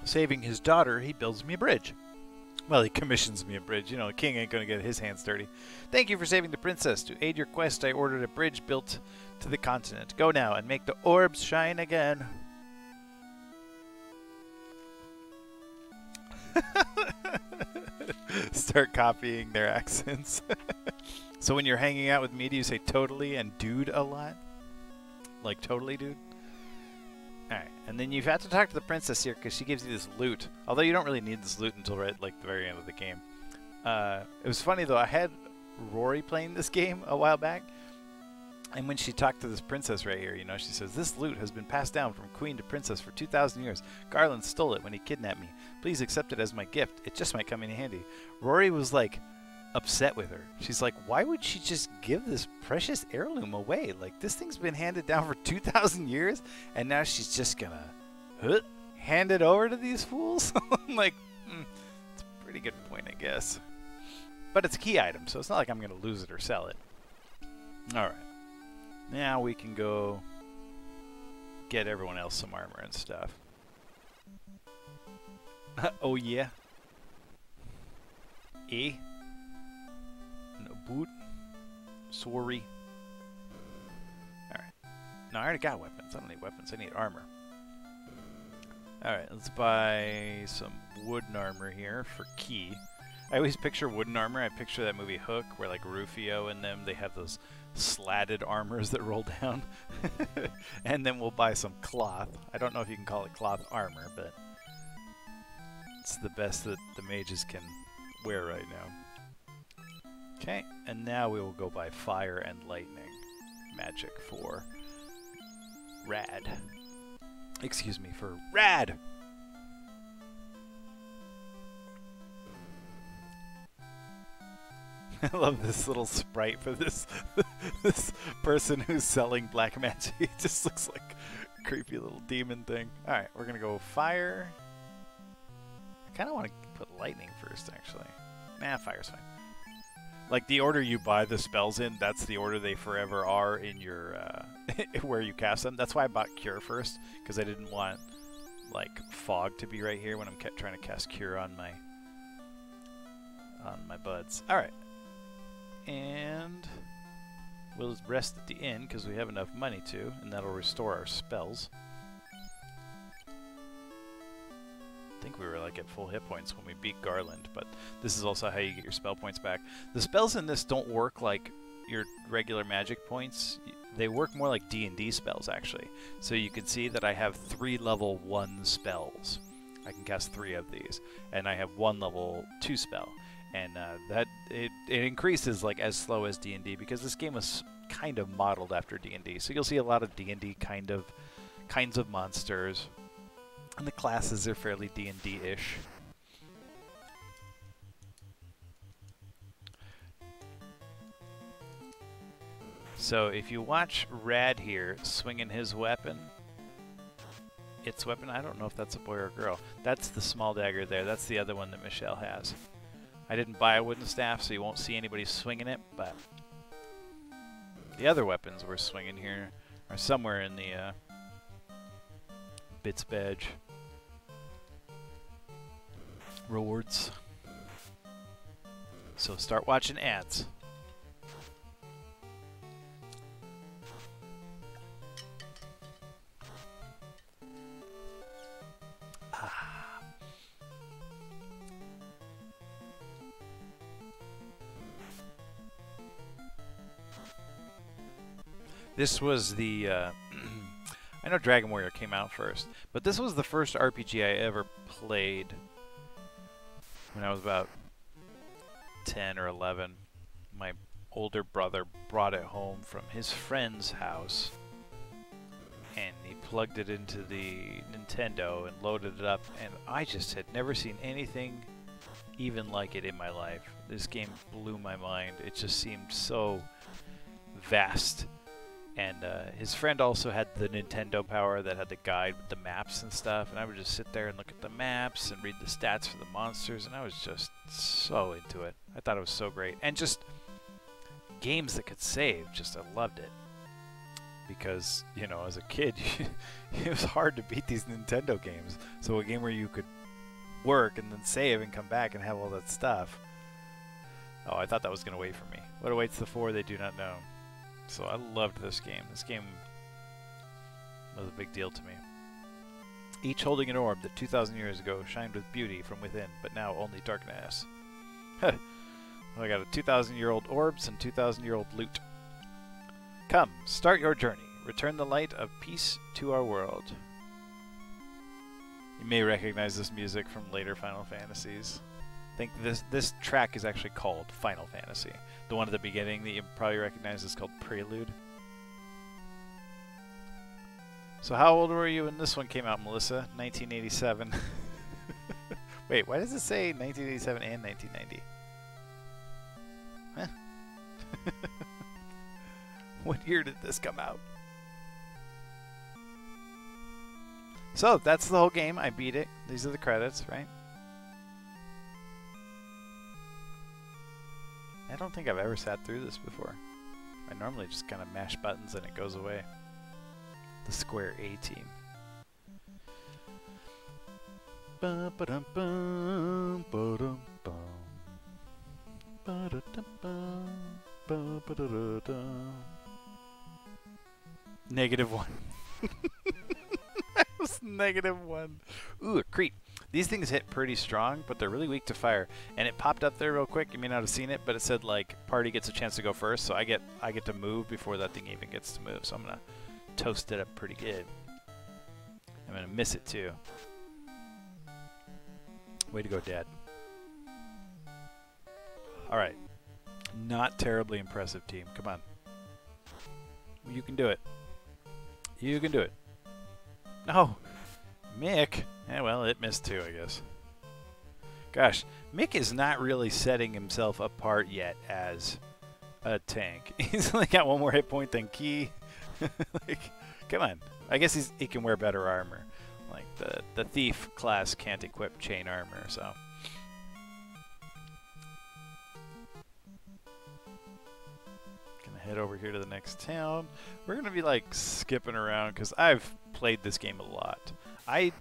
saving his daughter, he builds me a bridge. Well, he commissions me a bridge. You know, the king ain't going to get his hands dirty. Thank you for saving the princess. To aid your quest, I ordered a bridge built to the continent. Go now and make the orbs shine again. Start copying their accents. so when you're hanging out with me, do you say totally and dude a lot? Like totally, dude? Alright, and then you have had to talk to the princess here because she gives you this loot. Although you don't really need this loot until right like the very end of the game. Uh, it was funny though, I had Rory playing this game a while back, and when she talked to this princess right here, you know, she says, This loot has been passed down from queen to princess for 2,000 years. Garland stole it when he kidnapped me. Please accept it as my gift. It just might come in handy. Rory was like, upset with her. She's like, why would she just give this precious heirloom away? Like, this thing's been handed down for 2,000 years, and now she's just gonna huh, hand it over to these fools? I'm like, mm, it's a pretty good point, I guess. But it's a key item, so it's not like I'm gonna lose it or sell it. Alright. Now we can go get everyone else some armor and stuff. oh yeah. Eh? Boot. Sorry. Alright. No, I already got weapons. I don't need weapons. I need armor. Alright, let's buy some wooden armor here for Key. I always picture wooden armor. I picture that movie Hook, where like Rufio and them, they have those slatted armors that roll down. and then we'll buy some cloth. I don't know if you can call it cloth armor, but it's the best that the mages can wear right now. Okay, and now we will go by fire and lightning magic for rad. Excuse me, for rad! I love this little sprite for this this person who's selling black magic. It just looks like a creepy little demon thing. Alright, we're gonna go fire. I kinda wanna put lightning first actually. Nah, fire's fine like the order you buy the spells in, that's the order they forever are in your uh, where you cast them. That's why I bought Cure first because I didn't want like fog to be right here when I'm trying to cast Cure on my on my buds. All right, and we'll rest at the inn because we have enough money to, and that'll restore our spells. I think we were like at full hit points when we beat Garland, but this is also how you get your spell points back. The spells in this don't work like your regular magic points. They work more like D&D spells actually. So you can see that I have three level 1 spells. I can cast three of these, and I have one level 2 spell. And uh, that it, it increases like as slow as D&D because this game was kind of modeled after D&D. So you'll see a lot of D&D kind of kinds of monsters, and the classes are fairly D&D-ish. So if you watch Rad here swinging his weapon, its weapon, I don't know if that's a boy or a girl. That's the small dagger there. That's the other one that Michelle has. I didn't buy a wooden staff, so you won't see anybody swinging it, but the other weapons we're swinging here are somewhere in the uh, bits badge rewards. So start watching ads. Ah. This was the, uh, I know Dragon Warrior came out first, but this was the first RPG I ever played when I was about 10 or 11. My older brother brought it home from his friend's house and he plugged it into the Nintendo and loaded it up and I just had never seen anything even like it in my life. This game blew my mind. It just seemed so vast and uh, his friend also had the Nintendo Power that had the guide with the maps and stuff. And I would just sit there and look at the maps and read the stats for the monsters. And I was just so into it. I thought it was so great. And just games that could save. Just I loved it. Because, you know, as a kid, it was hard to beat these Nintendo games. So a game where you could work and then save and come back and have all that stuff. Oh, I thought that was going to wait for me. What awaits the four they do not know. So I loved this game. This game was a big deal to me. Each holding an orb that 2,000 years ago shined with beauty from within, but now only darkness. well, I got a 2,000 year old orbs and 2,000 year old loot. Come, start your journey. Return the light of peace to our world. You may recognize this music from later Final Fantasies. I think this this track is actually called Final Fantasy. The one at the beginning that you probably recognize is called Prelude. So how old were you when this one came out, Melissa? 1987. Wait, why does it say 1987 and 1990? Huh? what year did this come out? So, that's the whole game. I beat it. These are the credits, right? I don't think I've ever sat through this before. I normally just kind of mash buttons and it goes away. The Square A team. Negative one. that was negative one. Ooh, a creep. These things hit pretty strong, but they're really weak to fire. And it popped up there real quick. You may not have seen it, but it said like party gets a chance to go first, so I get I get to move before that thing even gets to move. So I'm gonna toast it up pretty good. I'm gonna miss it too. Way to go, Dad. All right, not terribly impressive team. Come on, you can do it. You can do it. No, Mick. Yeah, well, it missed too, I guess. Gosh, Mick is not really setting himself apart yet as a tank. He's only got one more hit point than Key. like, come on. I guess he's, he can wear better armor. Like, the, the Thief class can't equip chain armor, so... Gonna head over here to the next town. We're gonna be, like, skipping around, because I've played this game a lot. I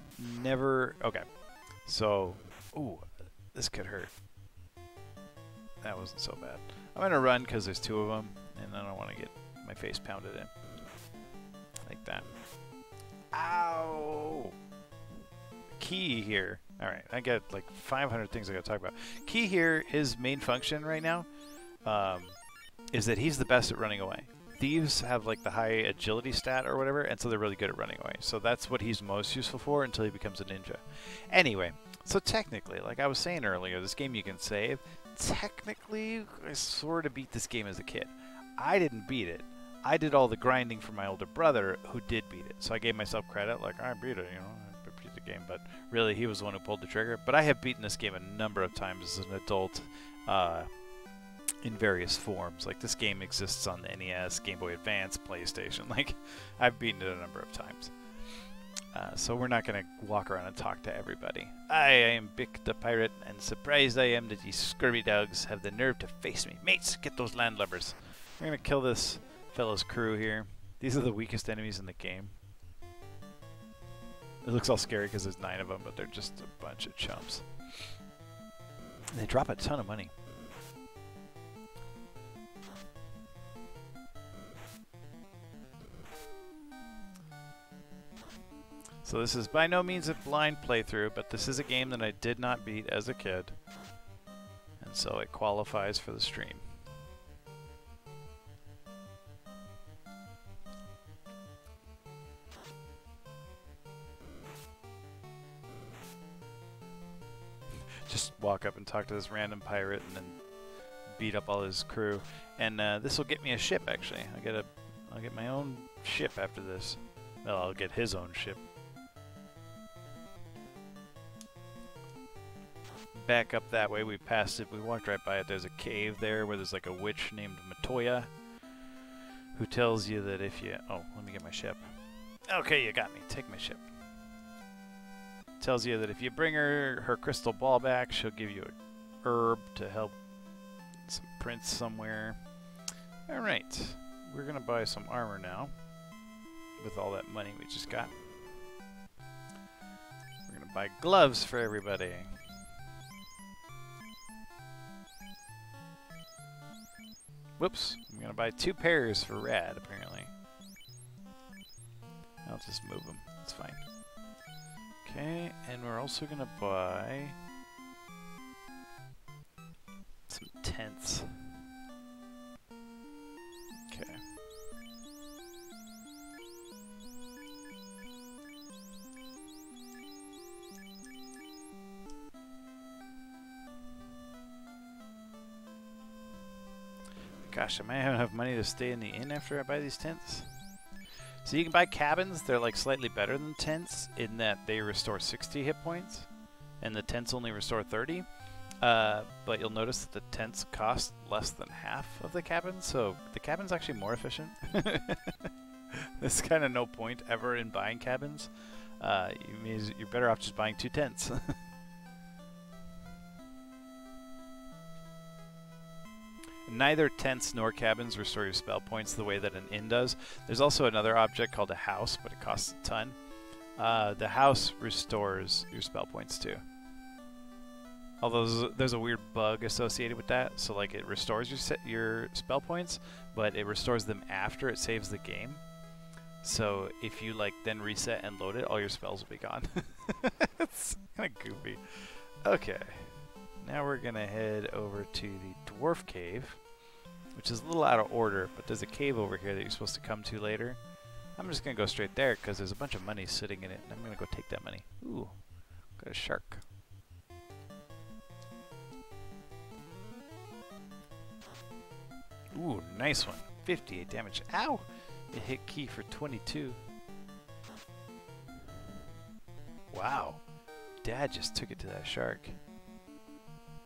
never... Okay. So... Ooh, this could hurt. That wasn't so bad. I'm going to run because there's two of them, and I don't want to get my face pounded in. Like that. Ow! Key here. Alright, I got like 500 things I got to talk about. Key here, his main function right now, um, is that he's the best at running away thieves have like the high agility stat or whatever, and so they're really good at running away. So that's what he's most useful for until he becomes a ninja. Anyway, so technically, like I was saying earlier, this game you can save. Technically, I sort of beat this game as a kid. I didn't beat it. I did all the grinding for my older brother who did beat it. So I gave myself credit, like I beat it, you know, I beat the game. But really, he was the one who pulled the trigger. But I have beaten this game a number of times as an adult. Uh, in various forms. Like this game exists on the NES, Game Boy Advance, PlayStation. Like I've beaten it a number of times. Uh, so we're not going to walk around and talk to everybody. I am Bikke the Pirate, and surprised I am that these scurvy dogs have the nerve to face me. Mates, get those landlubbers. We're going to kill this fellow's crew here. These are the weakest enemies in the game. It looks all scary because there's nine of them, but they're just a bunch of chumps. They drop a ton of money. So this is by no means a blind playthrough, but this is a game that I did not beat as a kid. And so it qualifies for the stream. Just walk up and talk to this random pirate and then beat up all his crew. And uh, this will get me a ship actually. I'll get a I'll get my own ship after this. Well, I'll get his own ship. Back up that way. We passed it. We walked right by it. There's a cave there where there's like a witch named Matoya who tells you that if you... Oh, let me get my ship. Okay, you got me. Take my ship. Tells you that if you bring her her crystal ball back, she'll give you a herb to help some prince somewhere. Alright. We're going to buy some armor now with all that money we just got. We're going to buy gloves for everybody. Whoops. I'm going to buy two pairs for Rad, apparently. I'll just move them. It's fine. Okay, and we're also going to buy some tents. Gosh, am I have enough money to stay in the inn after I buy these tents. So you can buy cabins. They're like slightly better than tents in that they restore 60 hit points, and the tents only restore 30. Uh, but you'll notice that the tents cost less than half of the cabin, so the cabin's actually more efficient. There's kind of no point ever in buying cabins. Uh, you you're better off just buying two tents. Neither tents nor cabins restore your spell points the way that an inn does. There's also another object called a house, but it costs a ton. Uh, the house restores your spell points too. Although there's a weird bug associated with that, so like it restores your your spell points, but it restores them after it saves the game. So if you like then reset and load it, all your spells will be gone. it's kind of goofy. Okay. Now we're to head over to the Dwarf Cave, which is a little out of order, but there's a cave over here that you're supposed to come to later. I'm just going to go straight there because there's a bunch of money sitting in it, and I'm going to go take that money. Ooh, got a shark. Ooh, nice one. 58 damage. Ow! It hit key for 22. Wow. Dad just took it to that shark.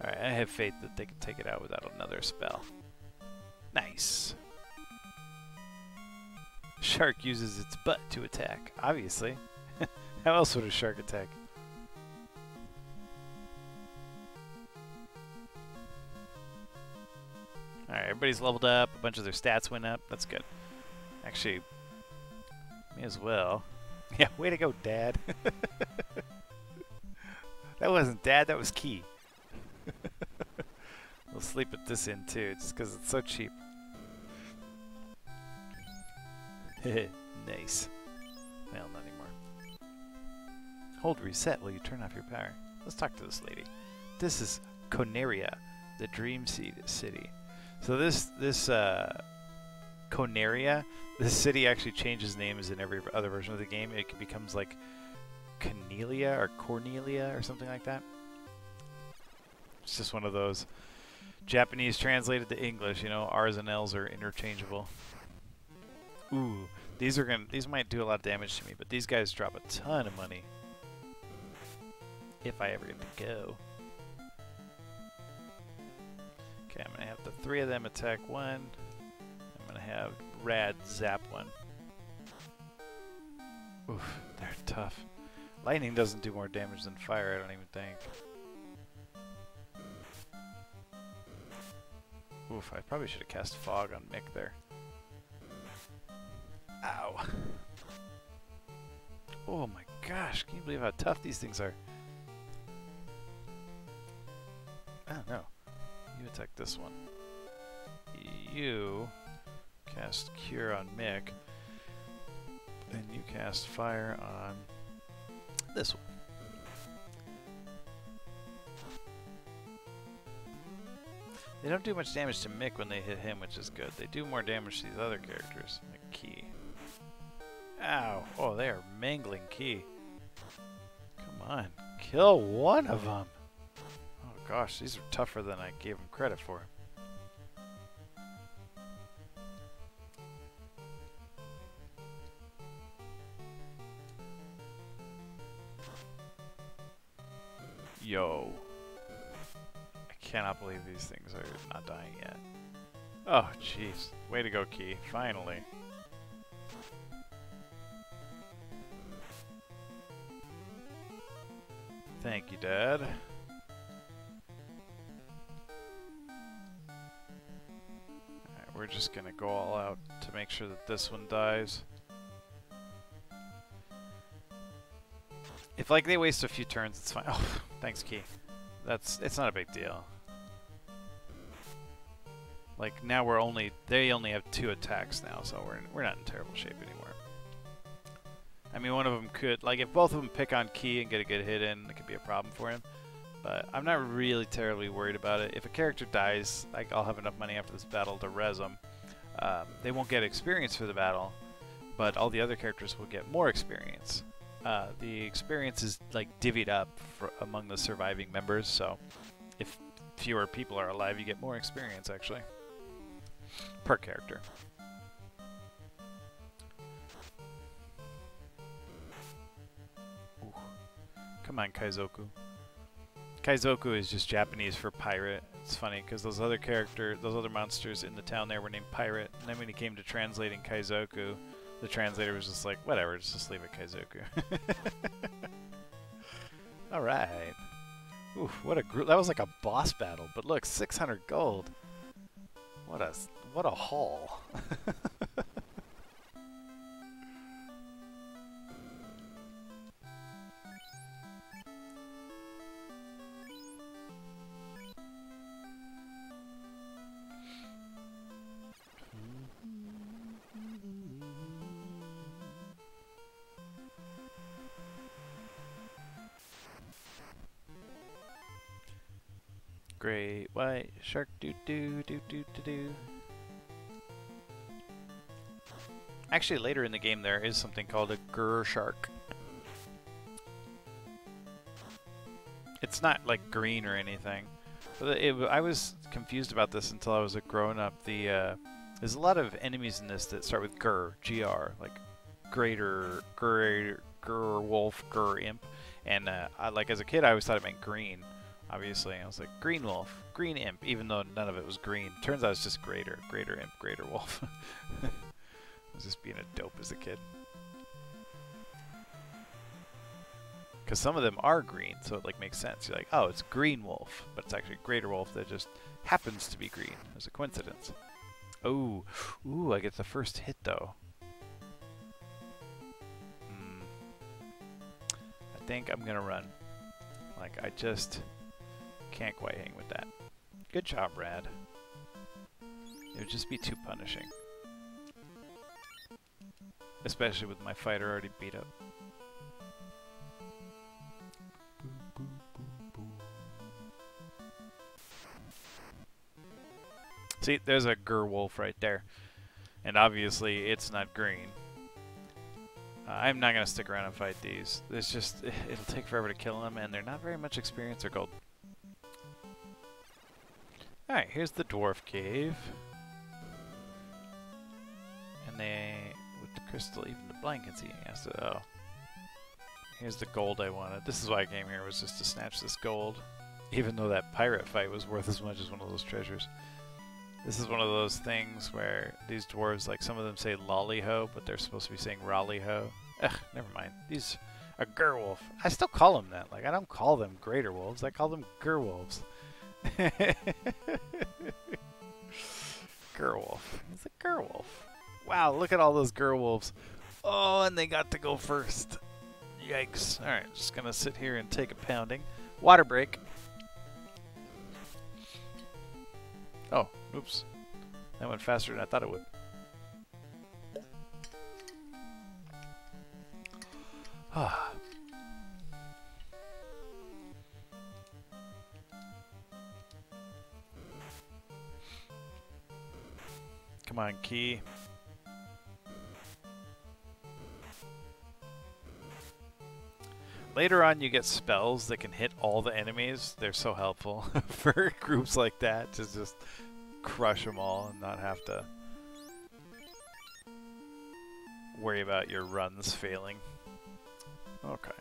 Alright, I have faith that they can take it out without another spell. Nice. Shark uses its butt to attack, obviously. How else would a shark attack? Alright, everybody's leveled up. A bunch of their stats went up. That's good. Actually, me as well. Yeah, way to go, Dad. that wasn't Dad, that was Key. We'll sleep at this inn too, just because it's so cheap. nice. Well, not anymore. Hold reset while you turn off your power. Let's talk to this lady. This is Coneria, the Dream Seed City. So this this uh, Coneria, this city actually changes names in every other version of the game. It becomes like Cornelia or Cornelia or something like that. It's just one of those Japanese translated to English. You know, R's and L's are interchangeable. Ooh, these are gonna. These might do a lot of damage to me, but these guys drop a ton of money. If I ever get to go. Okay, I'm gonna have the three of them attack one. I'm gonna have Rad zap one. Oof, they're tough. Lightning doesn't do more damage than fire, I don't even think. Oof, I probably should have cast Fog on Mick there. Ow. Oh my gosh, can you believe how tough these things are? Oh no. You attack this one. You cast Cure on Mick. And you cast Fire on this one. They don't do much damage to Mick when they hit him, which is good. They do more damage to these other characters, like Key. Ow! Oh, they are mangling Key. Come on, kill one of them! Oh gosh, these are tougher than I gave them credit for. Yo. Cannot believe these things are not dying yet. Oh, jeez. Way to go, Key. Finally. Thank you, Dad. We're just gonna go all out to make sure that this one dies. If like they waste a few turns, it's fine. Oh, thanks, Key. That's it's not a big deal. Like now we're only they only have two attacks now, so we're we're not in terrible shape anymore. I mean, one of them could like if both of them pick on Key and get a good hit in, it could be a problem for him. But I'm not really terribly worried about it. If a character dies, like I'll have enough money after this battle to res them. Um, they won't get experience for the battle, but all the other characters will get more experience uh, the experience is like divvied up among the surviving members. So if fewer people are alive, you get more experience actually per character. Ooh. Come on, Kaizoku. Kaizoku is just Japanese for pirate. It's funny because those other character, those other monsters in the town there were named pirate. And then when he came to translating Kaizoku, the translator was just like, whatever, just, just leave it Kaizoku. Alright. Oof, what a group. That was like a boss battle, but look, 600 gold. What a, what a haul. shark doo doo doo doo doo doo. Actually, later in the game there is something called a Gur shark. It's not like green or anything. But it, I was confused about this until I was a grown up. The uh, there's a lot of enemies in this that start with Gur, G-R, like greater, Gur, Gur wolf, Gur imp, and uh, I, like as a kid I always thought it meant green obviously. I was like, Green Wolf, Green Imp, even though none of it was green. Turns out it's just Greater, Greater Imp, Greater Wolf. I was just being a dope as a kid. Because some of them are green, so it like makes sense. You're like, oh, it's Green Wolf, but it's actually Greater Wolf that just happens to be green. There's a coincidence. Oh, ooh, I get the first hit though. Hmm. I think I'm gonna run. Like, I just can't quite hang with that. Good job, Rad. It would just be too punishing. Especially with my fighter already beat up. See, there's a Gur Wolf right there. And obviously, it's not green. Uh, I'm not going to stick around and fight these. It's just, it'll take forever to kill them, and they're not very much experience or gold. Alright, here's the dwarf cave. And they, with the crystal, even the blind can oh. Here's the gold I wanted. This is why I came here, was just to snatch this gold. Even though that pirate fight was worth as much as one of those treasures. This is one of those things where these dwarves, like some of them say lollyho, but they're supposed to be saying rallyho. Ugh, never mind. These are gerwolf. I still call them that. Like I don't call them greater wolves. I call them gerwolves. gerwolf. It's a gerwolf. Wow, look at all those gerwolves. Oh, and they got to go first. Yikes. Alright, just gonna sit here and take a pounding. Water break. Oh, oops. That went faster than I thought it would. Ah. Come on, key. Later on, you get spells that can hit all the enemies. They're so helpful for groups like that to just crush them all and not have to worry about your runs failing. Okay.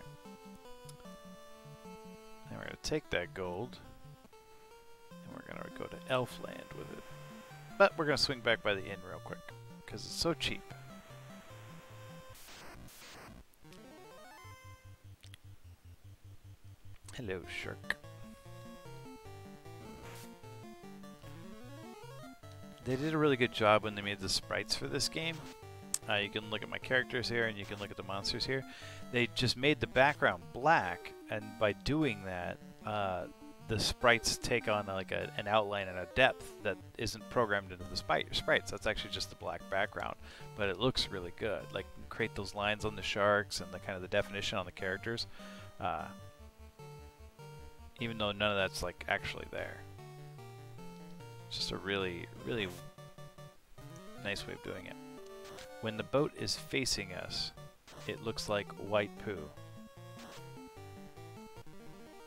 Now we're going to take that gold and we're going to go to Elfland with it. But we're going to swing back by the inn real quick because it's so cheap. Hello, shark. They did a really good job when they made the sprites for this game. Uh, you can look at my characters here and you can look at the monsters here. They just made the background black, and by doing that, uh, the sprites take on like a, an outline and a depth that isn't programmed into the sprites. That's actually just the black background, but it looks really good. Like create those lines on the sharks and the kind of the definition on the characters. Uh, even though none of that's like actually there. It's just a really, really nice way of doing it. When the boat is facing us, it looks like white poo.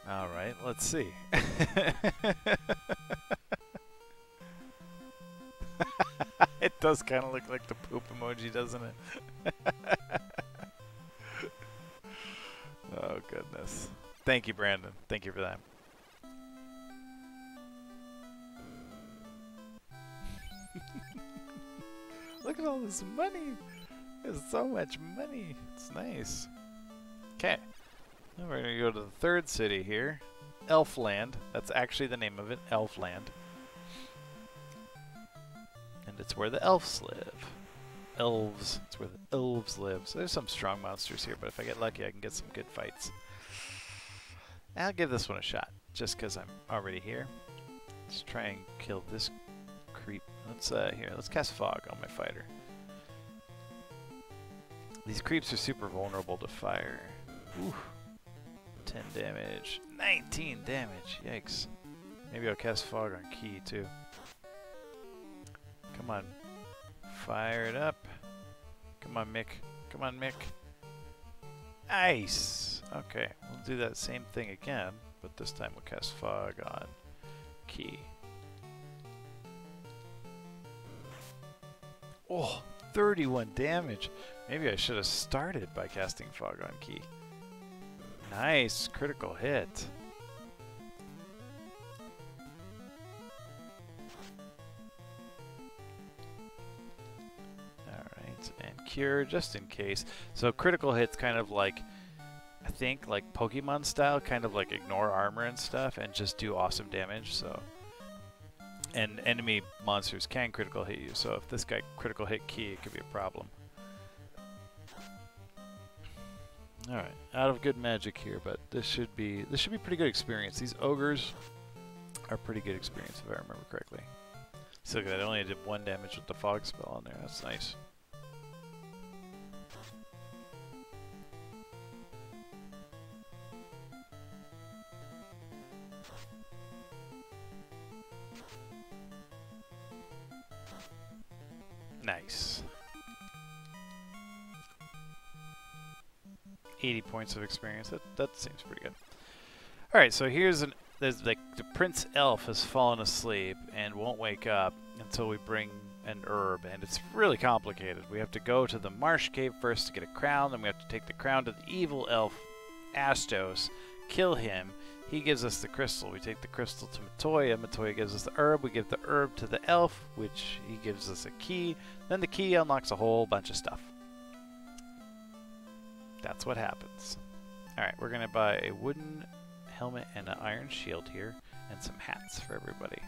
Alright, let's see. it does kind of look like the poop emoji, doesn't it? oh, goodness. Thank you, Brandon. Thank you for that. Look at all this money. There's so much money. It's nice. Okay. We're going to go to the third city here. Elfland. That's actually the name of it. Elfland. And it's where the elves live. Elves. It's where the elves live. So there's some strong monsters here, but if I get lucky, I can get some good fights. I'll give this one a shot, just because I'm already here. Let's try and kill this creep. Let's, uh, here, let's cast Fog on my fighter. These creeps are super vulnerable to fire. Ooh. 10 damage. 19 damage. Yikes. Maybe I'll cast Fog on Key, too. Come on. Fire it up. Come on, Mick. Come on, Mick. Nice! Okay, we'll do that same thing again, but this time we'll cast Fog on Key. Oh, 31 damage! Maybe I should have started by casting Fog on Key. Nice, critical hit. Alright, and cure just in case. So critical hits kind of like, I think like Pokemon style, kind of like ignore armor and stuff and just do awesome damage. So, and enemy monsters can critical hit you. So if this guy critical hit key, it could be a problem. All right, out of good magic here, but this should be this should be pretty good experience. These ogres are pretty good experience if I remember correctly. So good, I only did one damage with the fog spell on there. That's nice. Nice. Points of experience. That that seems pretty good. All right, so here's an there's like the prince elf has fallen asleep and won't wake up until we bring an herb, and it's really complicated. We have to go to the marsh cave first to get a crown, then we have to take the crown to the evil elf Astos, kill him. He gives us the crystal. We take the crystal to Matoya. And Matoya gives us the herb. We give the herb to the elf, which he gives us a key. Then the key unlocks a whole bunch of stuff. That's what happens. Alright, we're going to buy a wooden helmet and an iron shield here, and some hats for everybody.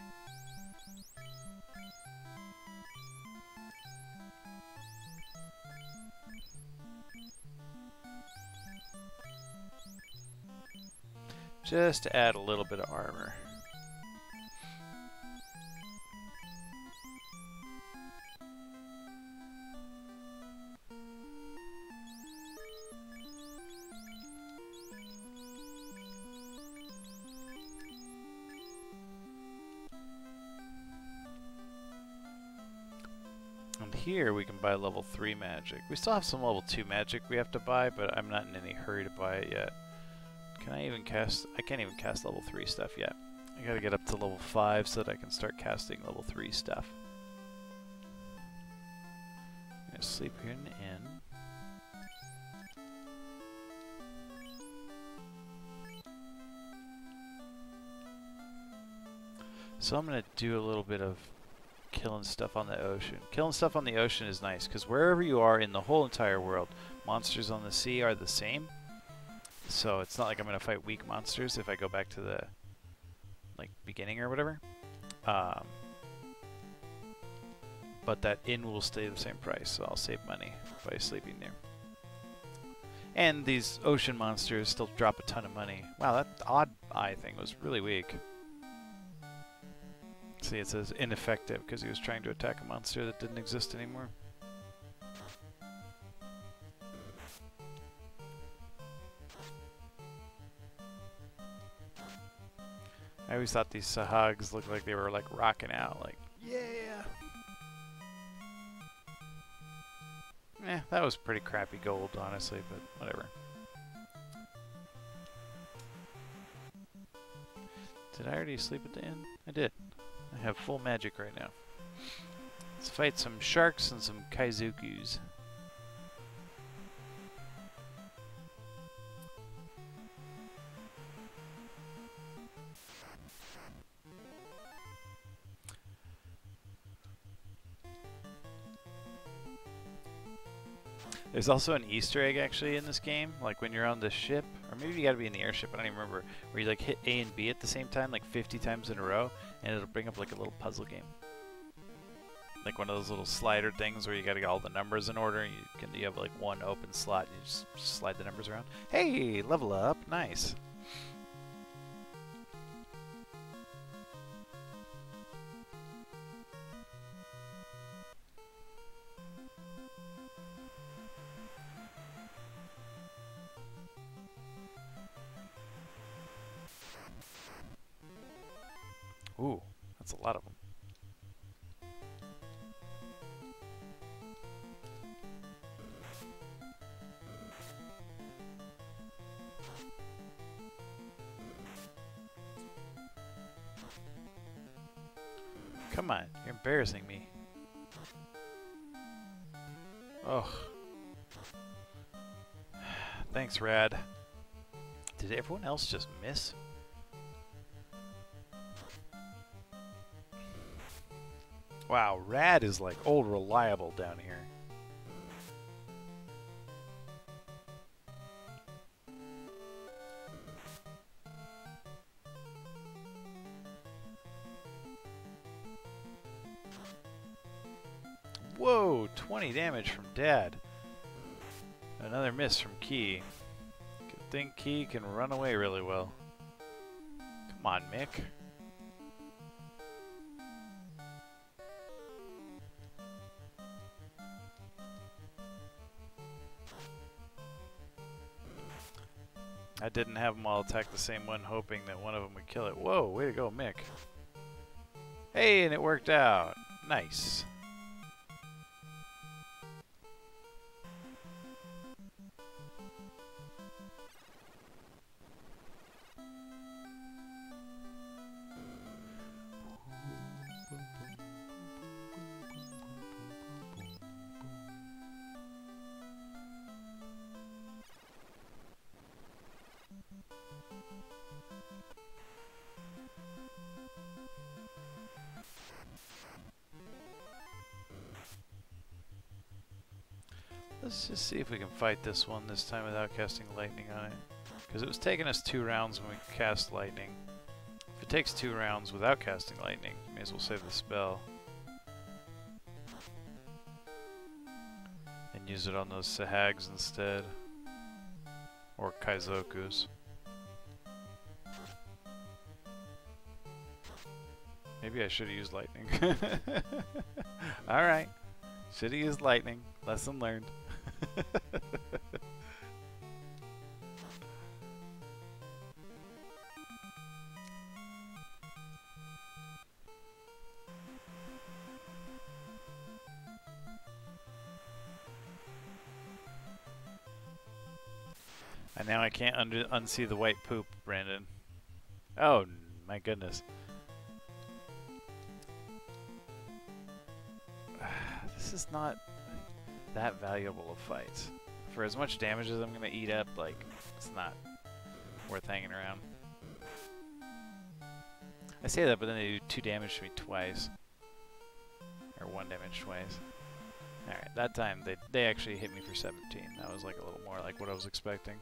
Just to add a little bit of armor. Here we can buy level 3 magic. We still have some level 2 magic we have to buy, but I'm not in any hurry to buy it yet. Can I even cast? I can't even cast level 3 stuff yet. I gotta get up to level 5 so that I can start casting level 3 stuff. I'm gonna sleep here in the inn. So I'm gonna do a little bit of killing stuff on the ocean. Killing stuff on the ocean is nice because wherever you are in the whole entire world, monsters on the sea are the same. So it's not like I'm going to fight weak monsters if I go back to the like beginning or whatever. Um, but that inn will stay the same price, so I'll save money by sleeping there. And these ocean monsters still drop a ton of money. Wow, that odd eye thing was really weak. See, it says ineffective because he was trying to attack a monster that didn't exist anymore. I always thought these Sahags looked like they were like rocking out, like, yeah. Eh, that was pretty crappy gold, honestly, but whatever. Did I already sleep at the end? I did. I have full magic right now. Let's fight some sharks and some kaizokus. There's also an Easter egg actually in this game, like when you're on the ship, or maybe you gotta be in the airship, I don't even remember, where you like hit A and B at the same time, like 50 times in a row, and it'll bring up like a little puzzle game. Like one of those little slider things where you gotta get all the numbers in order, you can you have like one open slot, and you just slide the numbers around. Hey, level up, nice. Embarrassing me. Oh. Thanks, Rad. Did everyone else just miss? Wow, Rad is like old reliable down here. Dad. Another miss from Key. Good thing Key can run away really well. Come on, Mick. I didn't have them all attack the same one, hoping that one of them would kill it. Whoa, way to go, Mick. Hey, and it worked out. Nice. If we can fight this one this time without casting lightning on it. Because it was taking us two rounds when we cast lightning. If it takes two rounds without casting lightning, may as well save the spell. And use it on those Sahags instead. Or Kaizokus. Maybe I should have used lightning. Alright. Should have used lightning. Lesson learned. And now I can't unsee the white poop, Brandon. Oh, my goodness. this is not that valuable of fights. For as much damage as I'm going to eat up, like, it's not worth hanging around. I say that, but then they do 2 damage to me twice. Or 1 damage twice. Alright, that time they, they actually hit me for 17. That was like a little more like what I was expecting.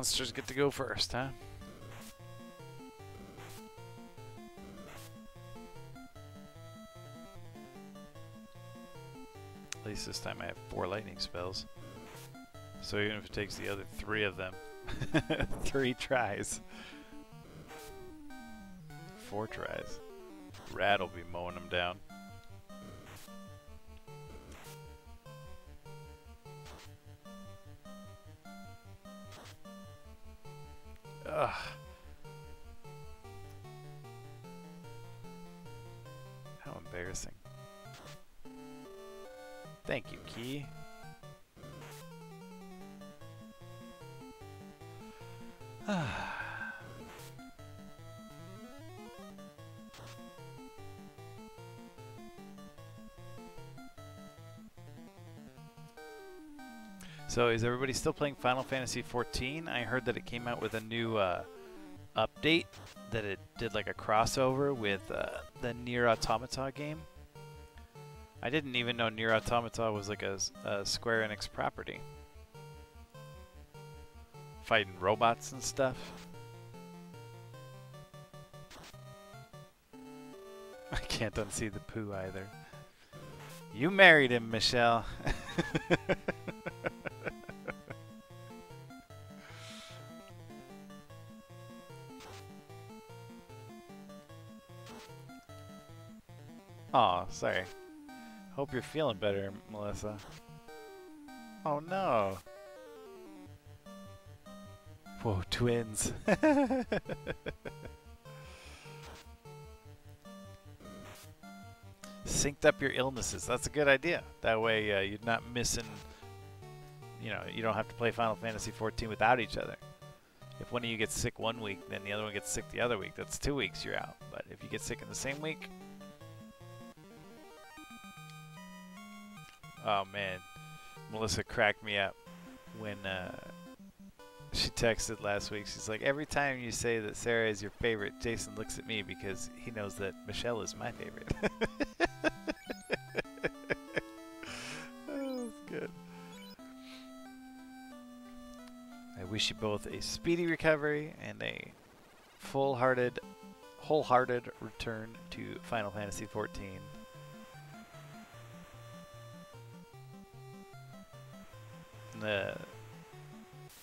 Monsters get to go first, huh? At least this time I have four lightning spells. So even if it takes the other three of them, three tries. Four tries. Rad will be mowing them down. So is everybody still playing Final Fantasy XIV? I heard that it came out with a new uh, update that it did like a crossover with uh, the Nier Automata game. I didn't even know Nier Automata was like a, a Square Enix property. Fighting robots and stuff. I can't unsee the poo either. You married him, Michelle. Hope you're feeling better, Melissa. Oh no. Whoa, twins. Synced up your illnesses. That's a good idea. That way uh, you're not missing, you know, you don't have to play Final Fantasy 14 without each other. If one of you gets sick one week, then the other one gets sick the other week. That's two weeks you're out. But if you get sick in the same week, Oh man, Melissa cracked me up when uh, she texted last week. She's like, every time you say that Sarah is your favorite, Jason looks at me because he knows that Michelle is my favorite. oh, that's good. I wish you both a speedy recovery and a full-hearted, wholehearted return to Final Fantasy XIV.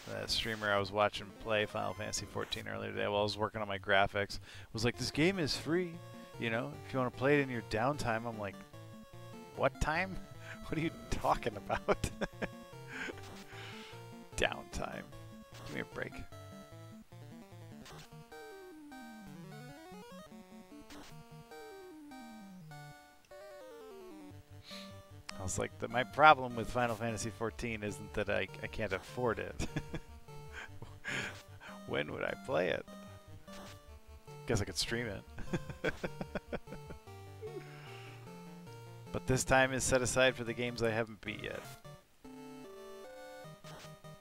That streamer I was watching play Final Fantasy 14 earlier today while I was working on my graphics was like, this game is free. You know, if you want to play it in your downtime, I'm like, what time? What are you talking about? downtime. Give me a break. Like, the, my problem with Final Fantasy XIV isn't that I, I can't afford it. when would I play it? Guess I could stream it. but this time is set aside for the games I haven't beat yet.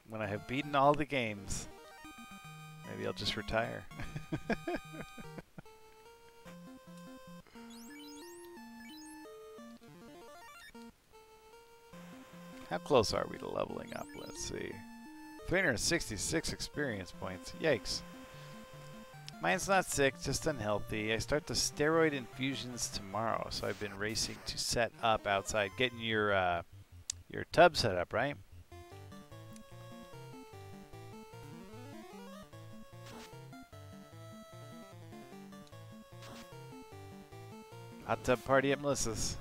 When I have beaten all the games, maybe I'll just retire. close are we to leveling up? Let's see. 366 experience points. Yikes. Mine's not sick, just unhealthy. I start the steroid infusions tomorrow, so I've been racing to set up outside, getting your uh, your tub set up, right? Hot tub party at Melissa's.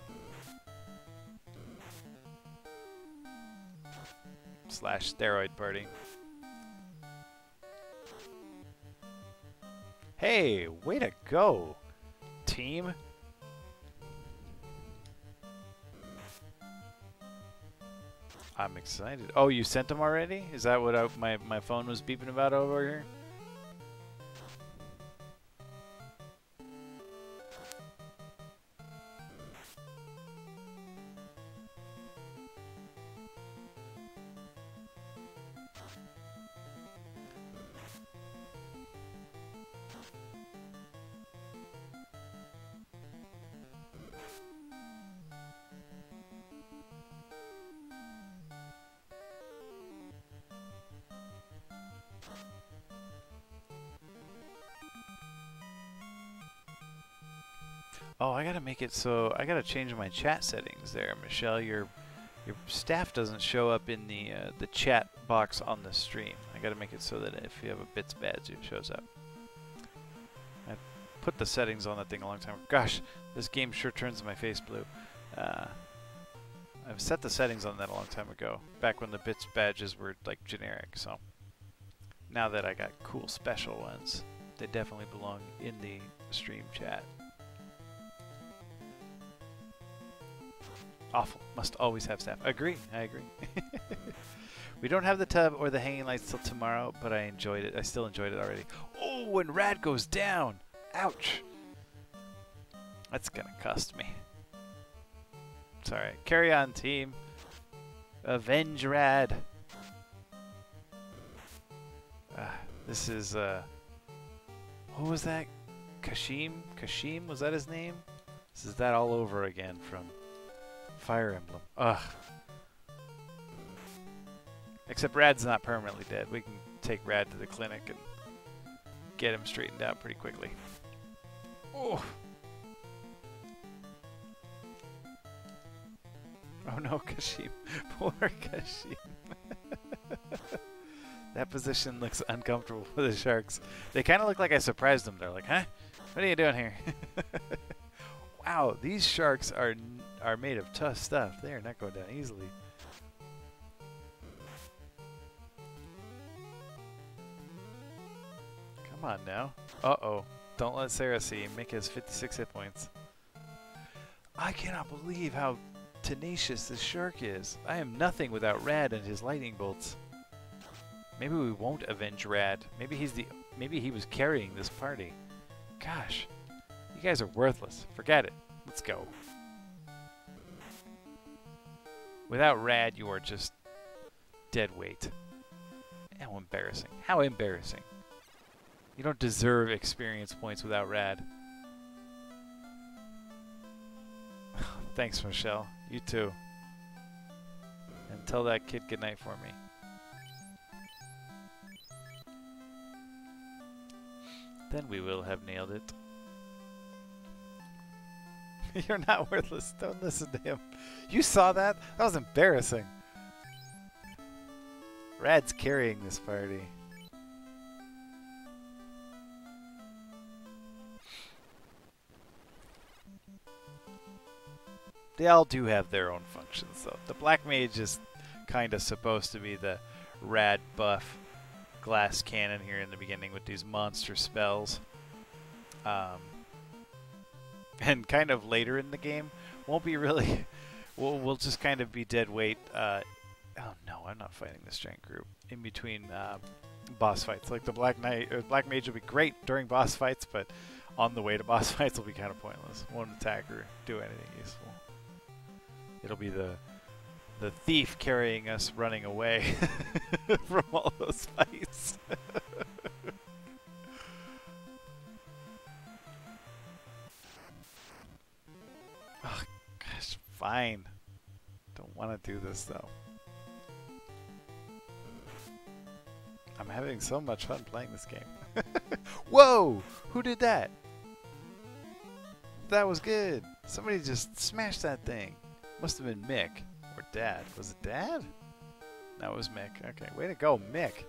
Slash steroid party. Hey, way to go, team. I'm excited. Oh, you sent them already? Is that what I, my, my phone was beeping about over here? Oh, I gotta make it so I gotta change my chat settings there, Michelle. Your your staff doesn't show up in the uh, the chat box on the stream. I gotta make it so that if you have a bits badge, it shows up. I put the settings on that thing a long time. ago. Gosh, this game sure turns my face blue. Uh, I've set the settings on that a long time ago, back when the bits badges were like generic. So now that I got cool special ones, they definitely belong in the stream chat. Awful. Must always have staff. Agree. I agree. we don't have the tub or the hanging lights till tomorrow, but I enjoyed it. I still enjoyed it already. Oh, when Rad goes down. Ouch. That's going to cost me. Sorry. Carry on, team. Avenge Rad. Uh, this is, uh... What was that? Kashim? Kashim? Was that his name? This is that all over again from Fire Emblem. Ugh. Except Rad's not permanently dead. We can take Rad to the clinic and get him straightened out pretty quickly. Oh. Oh no, Kashim. Poor Kashim. that position looks uncomfortable for the Sharks. They kind of look like I surprised them. They're like, huh? What are you doing here? wow, these Sharks are are made of tough stuff. They are not going down easily. Come on now. Uh-oh. Don't let Sarah see. Mick has 56 hit points. I cannot believe how tenacious this shark is. I am nothing without Rad and his lightning bolts. Maybe we won't avenge Rad. Maybe he's the maybe he was carrying this party. Gosh. You guys are worthless. Forget it. Let's go. Without Rad, you are just dead weight. How embarrassing. How embarrassing. You don't deserve experience points without Rad. Thanks, Michelle. You too. And tell that kid goodnight for me. Then we will have nailed it. You're not worthless. Don't listen to him. You saw that? That was embarrassing. Rad's carrying this party. They all do have their own functions, though. The Black Mage is kind of supposed to be the rad buff glass cannon here in the beginning with these monster spells. Um, and kind of later in the game, won't be really we'll, we'll just kind of be dead weight. Uh, oh no, I'm not fighting this giant group in between uh, boss fights. Like the Black Knight or Black Mage will be great during boss fights, but on the way to boss fights will be kind of pointless. Won't attack or do anything useful. it'll be the the thief carrying us running away from all those fights. Fine. Don't want to do this though. I'm having so much fun playing this game. Whoa! Who did that? That was good. Somebody just smashed that thing. Must have been Mick. Or Dad. Was it Dad? That was Mick. Okay, way to go, Mick.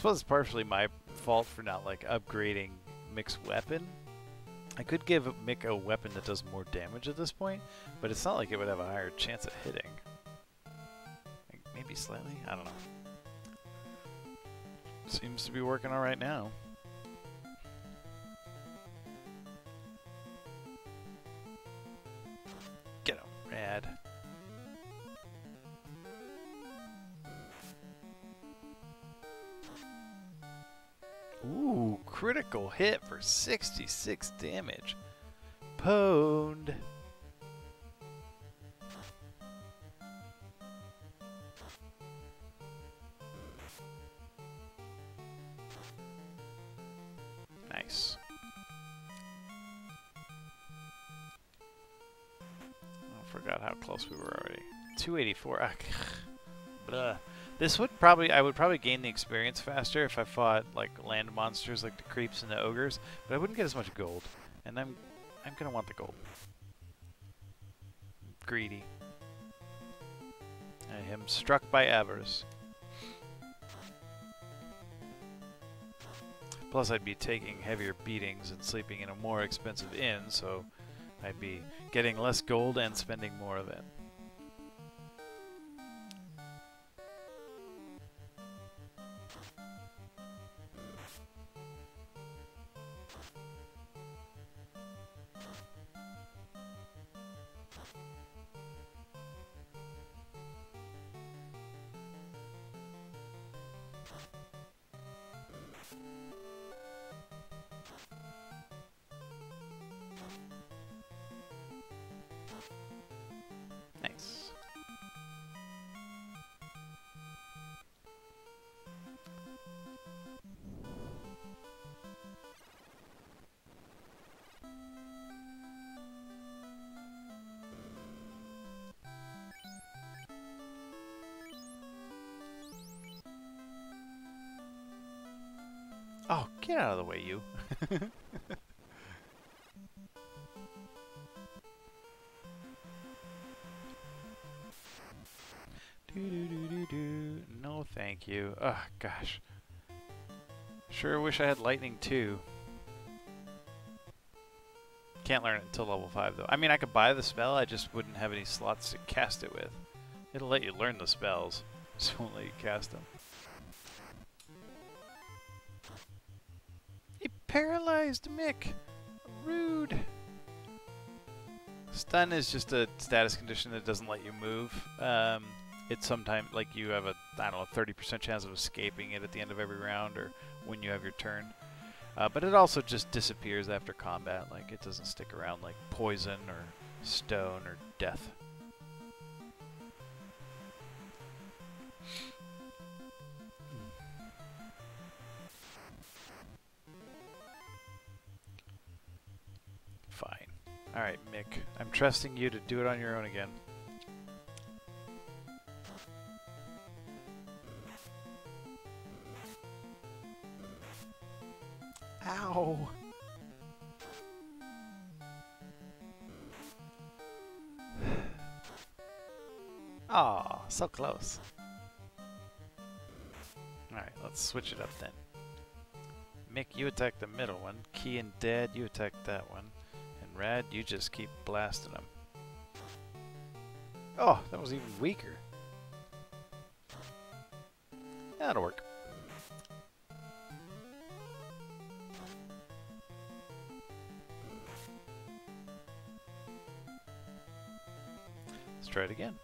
Suppose it's partially my fault for not like upgrading Mick's weapon. I could give Mick a weapon that does more damage at this point, but it's not like it would have a higher chance of hitting. Like maybe slightly? I don't know. Seems to be working all right now. Get him, Rad. Ooh, critical hit for 66 damage. Pwned. Nice. I forgot how close we were already. 284. Ah, Blah. This would probably, I would probably gain the experience faster if I fought like land monsters like the creeps and the ogres, but I wouldn't get as much gold. And I'm, I'm gonna want the gold. Greedy. I am struck by avarice. Plus I'd be taking heavier beatings and sleeping in a more expensive inn, so I'd be getting less gold and spending more of it. Get out of the way, you. Do do do do. No, thank you. Ugh, gosh. Sure wish I had lightning too. Can't learn it until level 5 though. I mean, I could buy the spell, I just wouldn't have any slots to cast it with. It'll let you learn the spells, just won't let you cast them. Paralyzed Mick! Rude! Stun is just a status condition that doesn't let you move. Um, it's sometimes like you have a I don't know 30% chance of escaping it at the end of every round or when you have your turn. Uh, but it also just disappears after combat. Like it doesn't stick around like poison or stone or death. Trusting you to do it on your own again. Ow! Aw, so close. Alright, let's switch it up then. Mick, you attack the middle one. Key and Dad, you attack that one. Rad, you just keep blasting them. Oh, that was even weaker. That'll work. Let's try it again.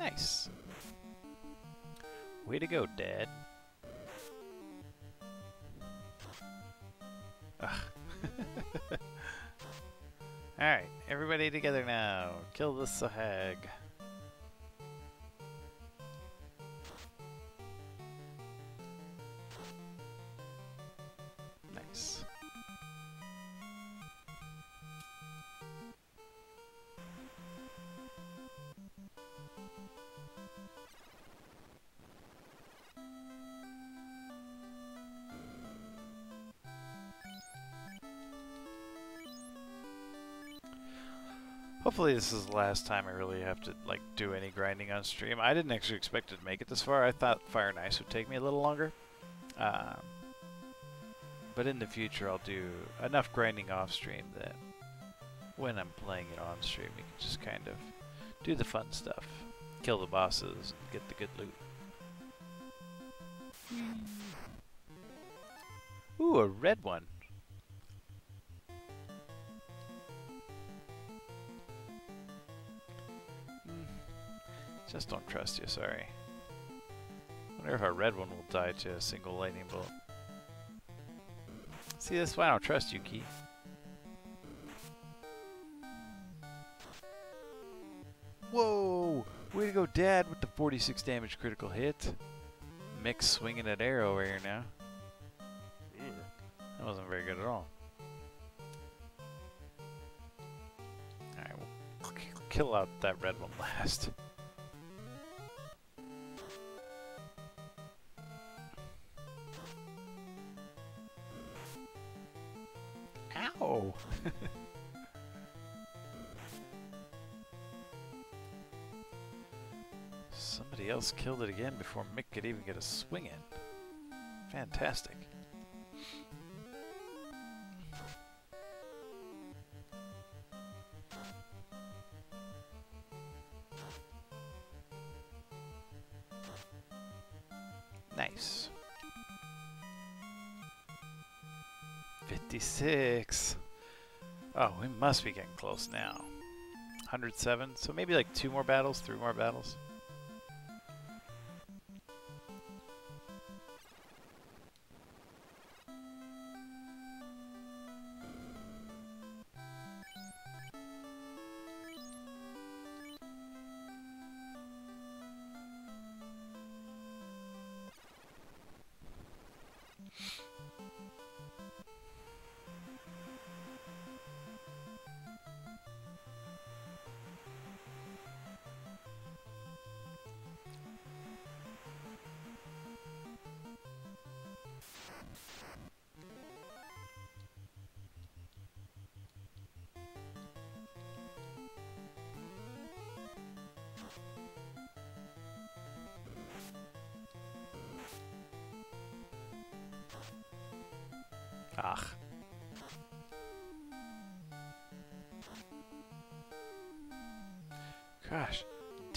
Nice. Way to go, Dad. Together now. Kill the Sahag. Hopefully this is the last time I really have to like do any grinding on stream. I didn't actually expect to make it this far. I thought Fire N' Ice would take me a little longer. Um, but in the future I'll do enough grinding off stream that when I'm playing it on stream you can just kind of do the fun stuff. Kill the bosses, get the good loot. Ooh, a red one. Just don't trust you, sorry. wonder if a red one will die to a single lightning bolt. See, that's why I don't trust you, Keith. Whoa! Way to go, Dad, with the 46 damage critical hit. Mick swinging an arrow over here now. That wasn't very good at all. Alright, we'll kill out that red one last. Somebody else killed it again before Mick could even get a swing in. Fantastic. We must be getting close now. 107. So maybe like two more battles, three more battles.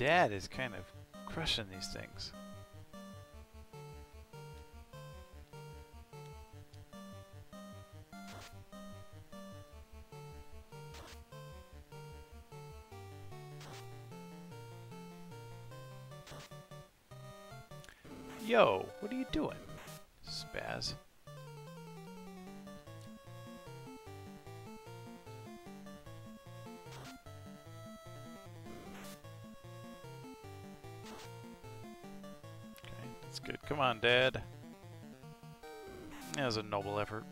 Dad is kind of crushing these things. Effort.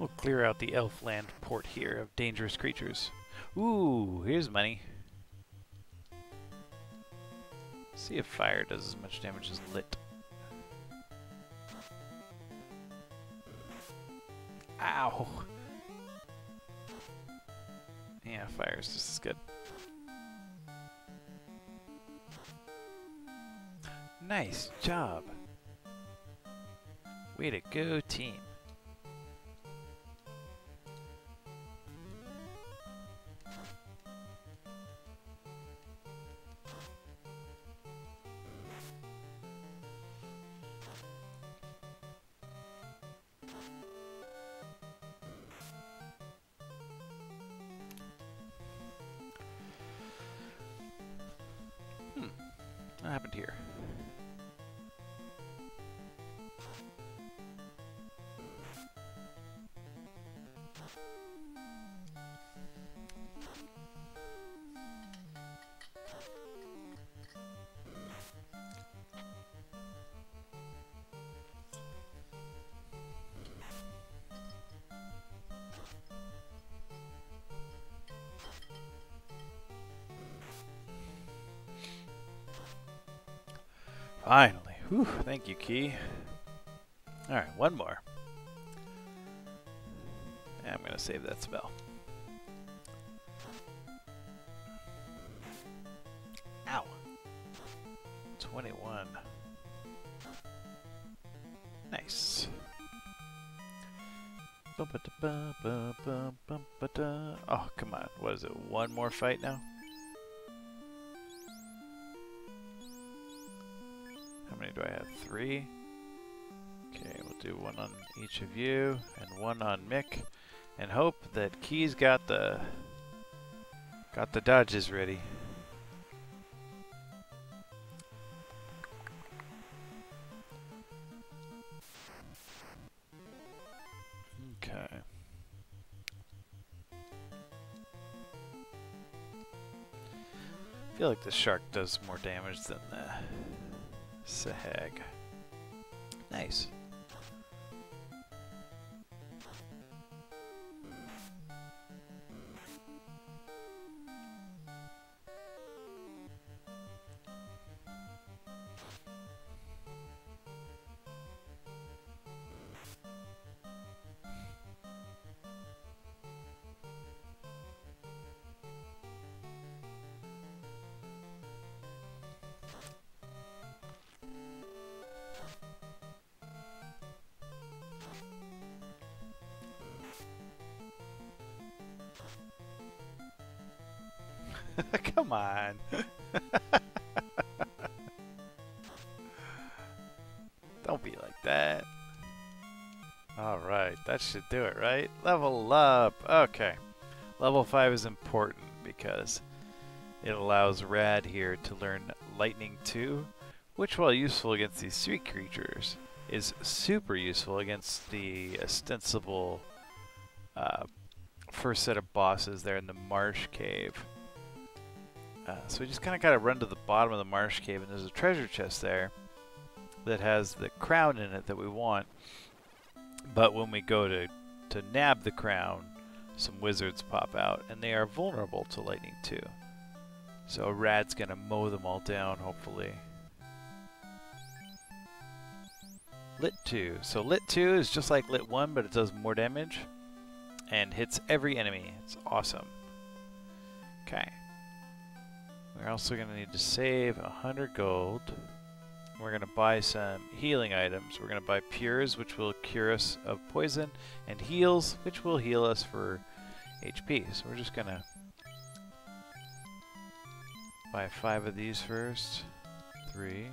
We'll clear out the Elfland port here of dangerous creatures. Ooh, here's money. See if fire does as much damage as lit. Ow! Yeah, fire is just as good. Nice job! Way to go, team. Whew, thank you, Key. Alright, one more. I'm going to save that spell. Ow. 21. Nice. Oh, come on. What is it? One more fight now? Three. Okay, we'll do one on each of you and one on Mick, and hope that Key's got the got the dodges ready. Okay. I feel like the shark does more damage than the Sahag. Nice. Do it, right? Level up! Okay. Level 5 is important because it allows Rad here to learn Lightning 2, which while useful against these three creatures, is super useful against the ostensible uh, first set of bosses there in the Marsh Cave. Uh, so we just kind of got to run to the bottom of the marsh cave, and there's a treasure chest there that has the crown in it that we want. But when we go to, to nab the crown, some wizards pop out, and they are vulnerable to lightning too. So Rad's to mow them all down, hopefully. Lit 2. So Lit 2 is just like Lit 1, but it does more damage and hits every enemy. It's awesome. Okay. We're also going to need to save 100 gold. We're going to buy some healing items. We're going to buy Pures, which will cure us of poison, and Heals, which will heal us for HP. So we're just going to buy five of these first. Three.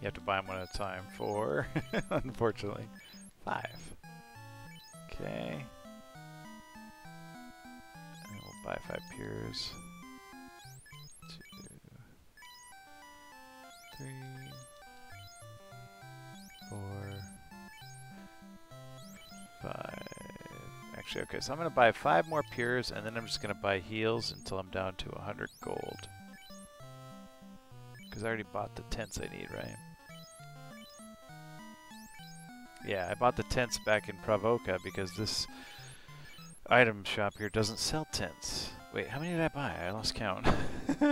You have to buy them one at a time. Four, unfortunately. Five. Okay. And we'll buy five Pures. Three, four, five. Actually, okay, so I'm going to buy five more pures, and then I'm just going to buy heals until I'm down to 100 gold. Because I already bought the tents I need, right? Yeah, I bought the tents back in Pravoka because this item shop here doesn't sell tents. Wait, how many did I buy? I lost count.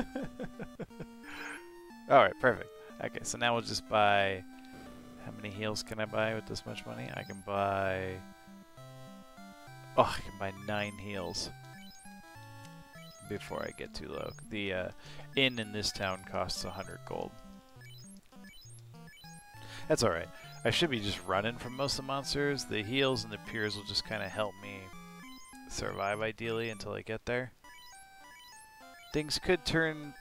Alright, perfect. Okay, so now we'll just buy... How many heals can I buy with this much money? I can buy... Oh, I can buy nine heals before I get too low. The uh, inn in this town costs 100 gold. That's alright. I should be just running from most of the monsters. The heals and the pures will just kind of help me survive ideally until I get there. Things could turn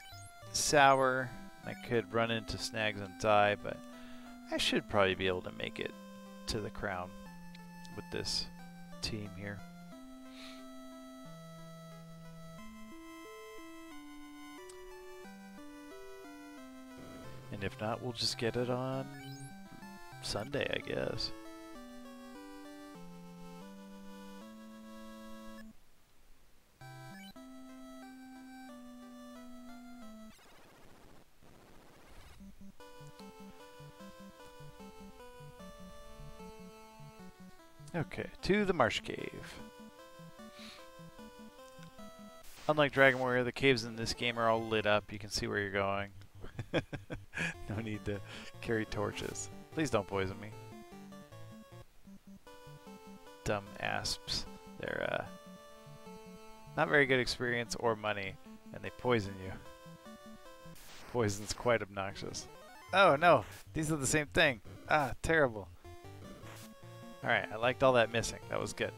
sour. I could run into snags and die, but I should probably be able to make it to the crown with this team here. And if not, we'll just get it on Sunday, I guess. Okay, to the Marsh Cave. Unlike Dragon Warrior, the caves in this game are all lit up. You can see where you're going. no need to carry torches. Please don't poison me. Dumb asps. They're uh, not very good experience or money, and they poison you. Poison's quite obnoxious. Oh no, these are the same thing. Ah, terrible. Alright, I liked all that missing. That was good.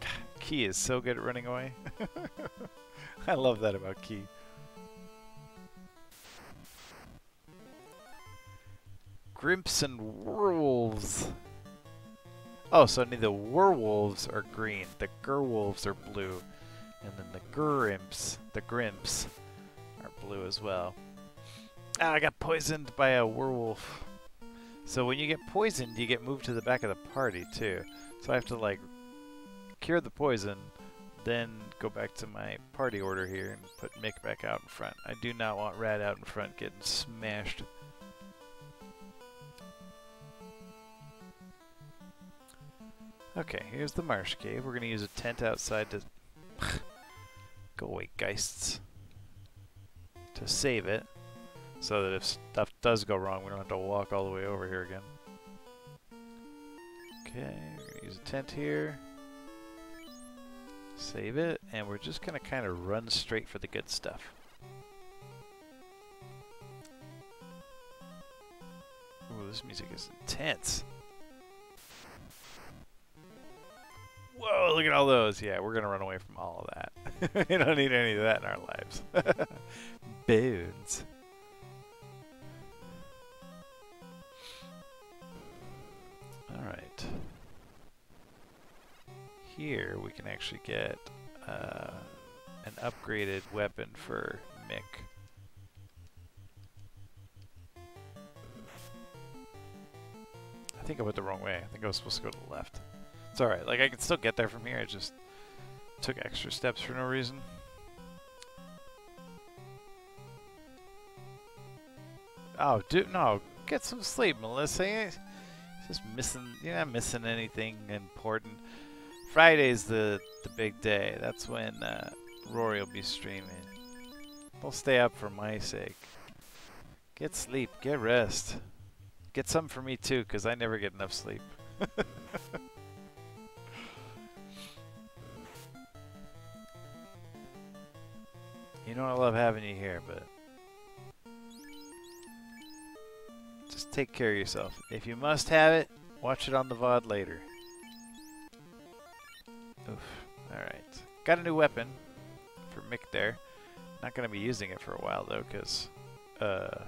Key is so good at running away. I love that about Key. Grimps and werewolves. Oh, so the werewolves are green, the gerwolves are blue, and then the grimps, the grimps, are blue as well. Ah, I got poisoned by a werewolf. So when you get poisoned, you get moved to the back of the party too. So I have to like cure the poison, then go back to my party order here and put Mick back out in front. I do not want Rad out in front getting smashed. Okay, here's the marsh cave. We're going to use a tent outside to... go away, geists. To save it. So that if stuff does go wrong, we don't have to walk all the way over here again. Okay, use a tent here. Save it, and we're just going to kind of run straight for the good stuff. Ooh, this music is intense. Whoa, look at all those. Yeah, we're going to run away from all of that. we don't need any of that in our lives. Boons. Alright. Here we can actually get uh, an upgraded weapon for Mick. I think I went the wrong way. I think I was supposed to go to the left. It's alright. Like, I can still get there from here. I just took extra steps for no reason. Oh, dude, no. Get some sleep, Melissa. Just missing, you're not missing anything important. Friday's the the big day. That's when uh, Rory will be streaming. Don't stay up for my sake. Get sleep. Get rest. Get some for me too, because I never get enough sleep. you know I love having you here, but Just take care of yourself. If you must have it, watch it on the VOD later. Oof. Alright. Got a new weapon for Mick there. Not going to be using it for a while, though, because... Uh,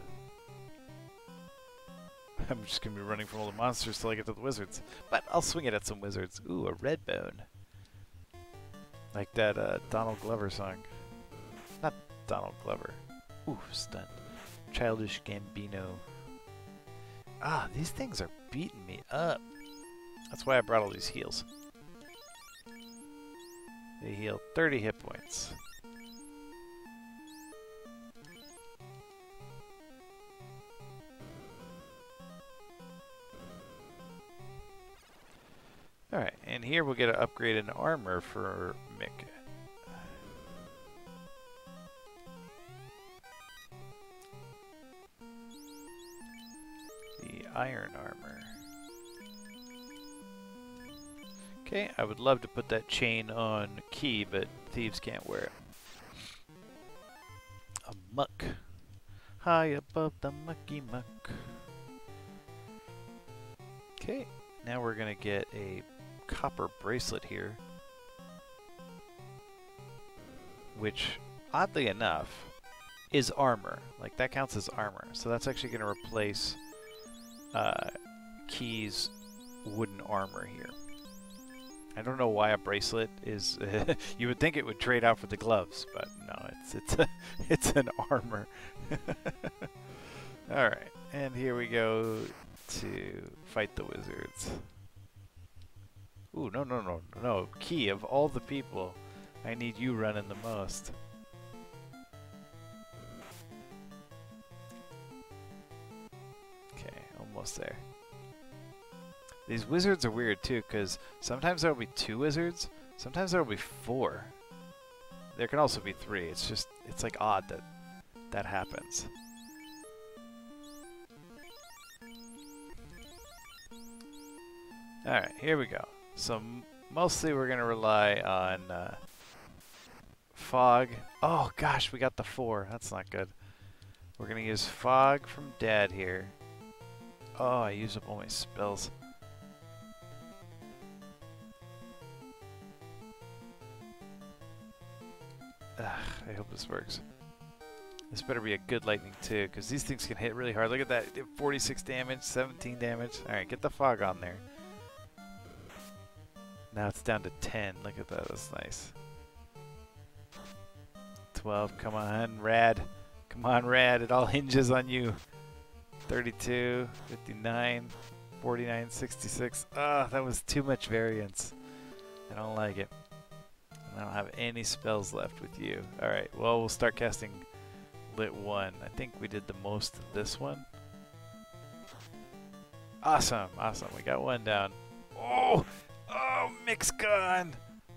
I'm just going to be running from all the monsters till I get to the wizards. But I'll swing it at some wizards. Ooh, a red bone. Like that uh, Donald Glover song. Not Donald Glover. Ooh, stunned. Childish Gambino. Ah, these things are beating me up. That's why I brought all these heals. They heal 30 hit points. Alright, and here we'll get an upgrade in armor for Mick. Iron armor. Okay, I would love to put that chain on Key, but thieves can't wear it. A muck. high above the mucky muck. Okay, now we're gonna get a copper bracelet here. Which, oddly enough, is armor. Like, that counts as armor. So that's actually gonna replace uh, Key's wooden armor here. I don't know why a bracelet is. you would think it would trade out for the gloves, but no, it's it's a, it's an armor. All right, and here we go to fight the wizards. Ooh, no, no, no, no. Key, of all the people, I need you running the most. Almost there. These wizards are weird too, because sometimes there will be two wizards, sometimes there will be four. There can also be three. It's just, it's like odd that that happens. Alright, here we go. So mostly we're going to rely on uh, fog. Oh gosh, we got the four. That's not good. We're going to use fog from dad here. Oh, I used up all my spells. Ugh, I hope this works. This better be a good lightning too, because these things can hit really hard. Look at that, 46 damage, 17 damage. Alright, get the fog on there. Now it's down to 10. Look at that, that's nice. 12, come on, Rad. Come on, Rad, it all hinges on you. 32, 59, 49, 66. Ah, that was too much variance. I don't like it. I don't have any spells left with you. Alright, well, we'll start casting Lit 1. I think we did the most of this one. Awesome, awesome. We got one down. Oh! Oh, mix gun!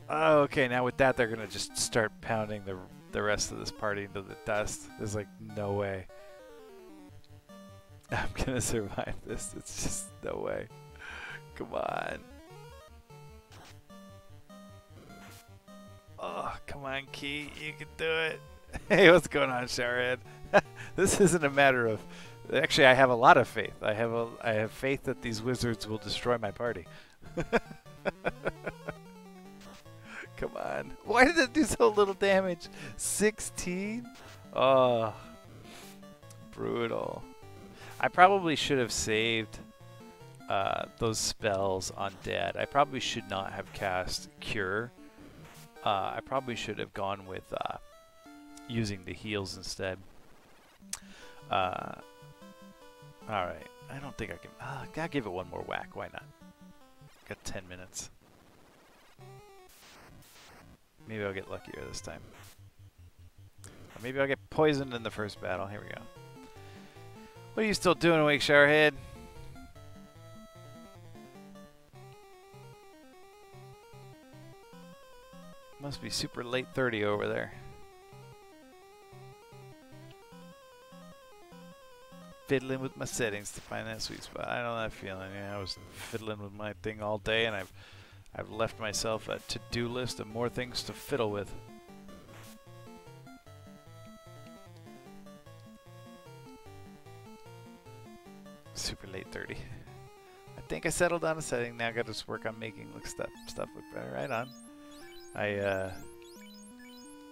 Oh, okay, now with that, they're going to just start pounding the, the rest of this party into the dust. There's like no way. I'm to survive this. It's just no way. Come on. Oh, come on, Key. You can do it. Hey, what's going on, Showerhead? this isn't a matter of... Actually, I have a lot of faith. I have a, I have faith that these wizards will destroy my party. Come on. Why did it do so little damage? 16? Oh, brutal. I probably should have saved uh, those spells on Dad. I probably should not have cast Cure uh, I probably should have gone with uh, using the heals instead. Uh, Alright, I don't think I can... Uh, gotta give it one more whack, why not? Got 10 minutes. Maybe I'll get luckier this time. Or maybe I'll get poisoned in the first battle. Here we go. What are you still doing, Wake Showerhead? Must be super late 30 over there. Fiddling with my settings to find that sweet spot. I know that feeling. Yeah, I was fiddling with my thing all day, and I've I've left myself a to-do list of more things to fiddle with. Super late 30. I think I settled on a setting. Now I got to work on making look stuff stuff look better. Right on. I uh,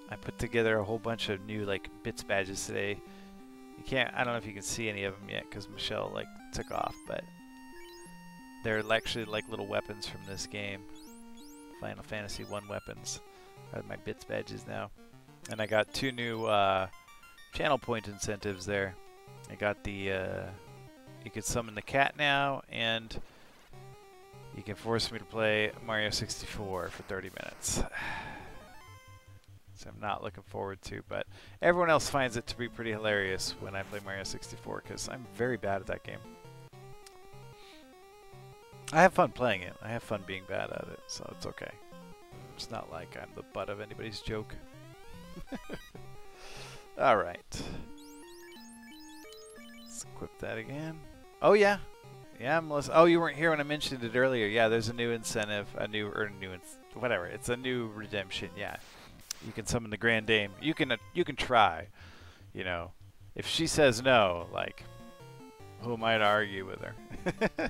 I put together a whole bunch of new like bits badges today. You can't. I don't know if you can see any of them yet because Michelle like took off, but they're actually like little weapons from this game. Final Fantasy One weapons are my bits badges now, and I got two new uh, channel point incentives there. I got the uh, you can summon the cat now and you can force me to play Mario 64 for 30 minutes. so I'm not looking forward to, but everyone else finds it to be pretty hilarious when I play Mario 64 because I'm very bad at that game. I have fun playing it. I have fun being bad at it, so it's okay. It's not like I'm the butt of anybody's joke. Alright. Let's equip that again. Oh yeah, yeah, Melissa. Oh, you weren't here when I mentioned it earlier. Yeah, there's a new incentive, a new or new whatever. It's a new redemption. Yeah, you can summon the Grand Dame. You can uh, you can try, you know, If she says no, like, who am I to argue with her?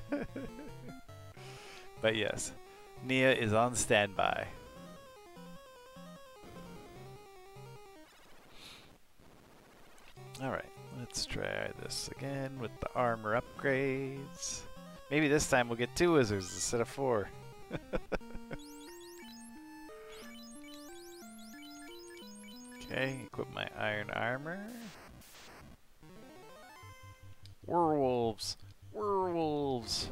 but yes, Nia is on standby. Alright, let's try this again with the armor upgrades. Maybe this time we'll get two wizards instead of four. okay, equip my iron armor. Werewolves! Werewolves!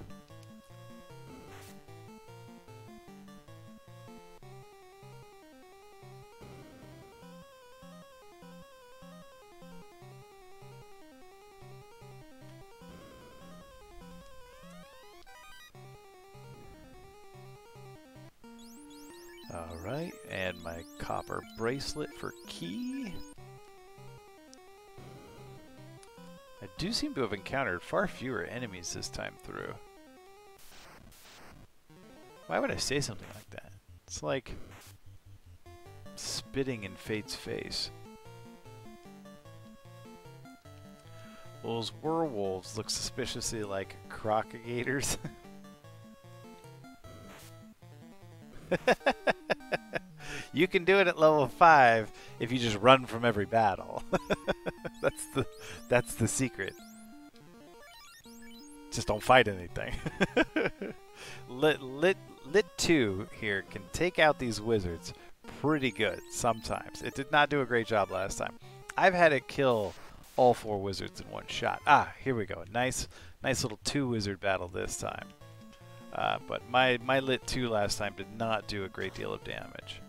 Alright, and my copper bracelet for key. I do seem to have encountered far fewer enemies this time through. Why would I say something like that? It's like spitting in fate's face. Those werewolves look suspiciously like crocodigators. you can do it at level 5 if you just run from every battle. that's the that's the secret. Just don't fight anything. lit lit lit 2 here can take out these wizards pretty good sometimes. It did not do a great job last time. I've had it kill all four wizards in one shot. Ah, here we go. Nice nice little two wizard battle this time. Uh, but my, my Lit 2 last time did not do a great deal of damage.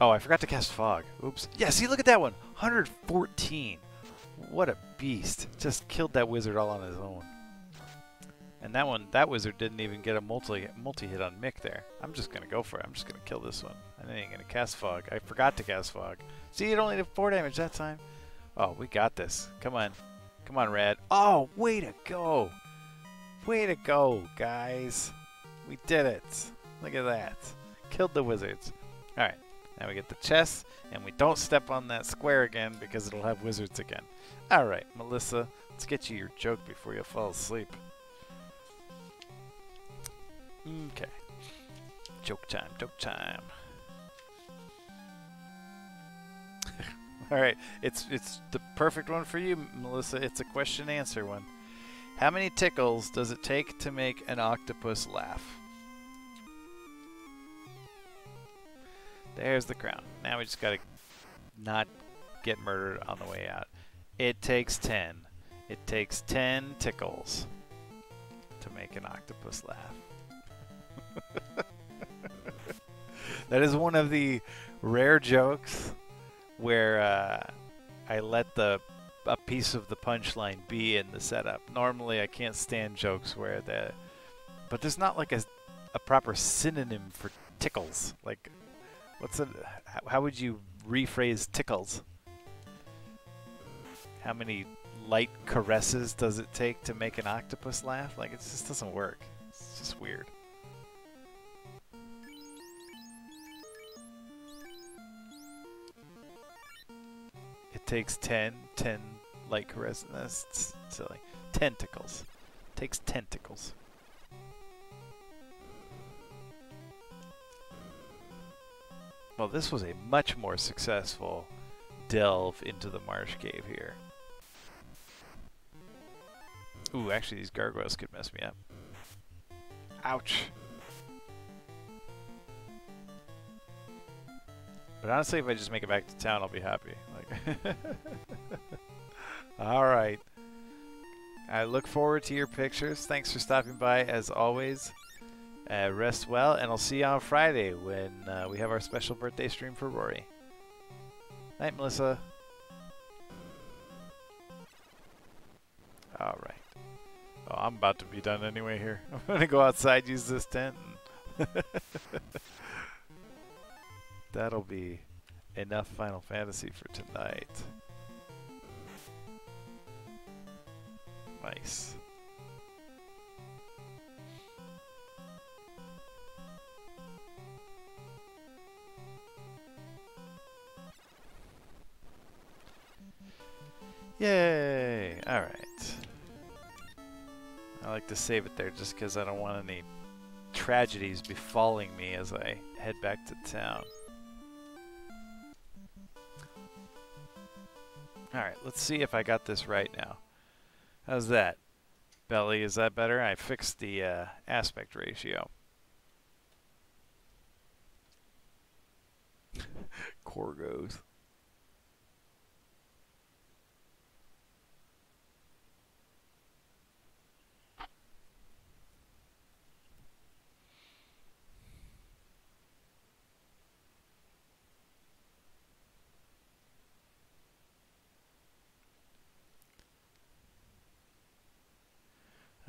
Oh, I forgot to cast Fog. Oops. Yeah, see, look at that one. 114. What a beast. Just killed that wizard all on his own. And that one, that wizard didn't even get a multi multi hit on Mick there. I'm just gonna go for it. I'm just gonna kill this one. I ain't gonna cast Fog. I forgot to cast Fog. See, it only did four damage that time. Oh, we got this. Come on. Come on, Rad. Oh, way to go. Way to go, guys. We did it. Look at that. Killed the wizards. Alright, now we get the chess, and we don't step on that square again because it'll have wizards again. Alright, Melissa, let's get you your joke before you fall asleep. Okay. Joke time, joke time. Alright, it's it's the perfect one for you, Melissa. It's a question answer one. How many tickles does it take to make an octopus laugh? There's the crown. Now we just gotta not get murdered on the way out. It takes 10. It takes 10 tickles to make an octopus laugh. that is one of the rare jokes where uh, I let the a piece of the punchline be in the setup. Normally, I can't stand jokes where the, but there's not like a, a proper synonym for tickles. Like, what's it? How would you rephrase tickles? How many light caresses does it take to make an octopus laugh? Like, it just doesn't work. It's just weird. It takes 10, 10 light caresses. That's silly. Tentacles. takes tentacles. Well, this was a much more successful delve into the marsh cave here. Ooh, actually these gargoyles could mess me up. Ouch. But honestly, if I just make it back to town, I'll be happy. Like All right. I look forward to your pictures. Thanks for stopping by as always. Uh, rest well, and I'll see you on Friday when uh, we have our special birthday stream for Rory. Night, Melissa. All right. Oh, I'm about to be done anyway here. I'm going to go outside, use this tent. That'll be enough Final Fantasy for tonight. Nice. Yay! Alright. I like to save it there just because I don't want any tragedies befalling me as I head back to town. Alright, let's see if I got this right now. How's that? Belly, is that better? I fixed the uh, aspect ratio. Corgos.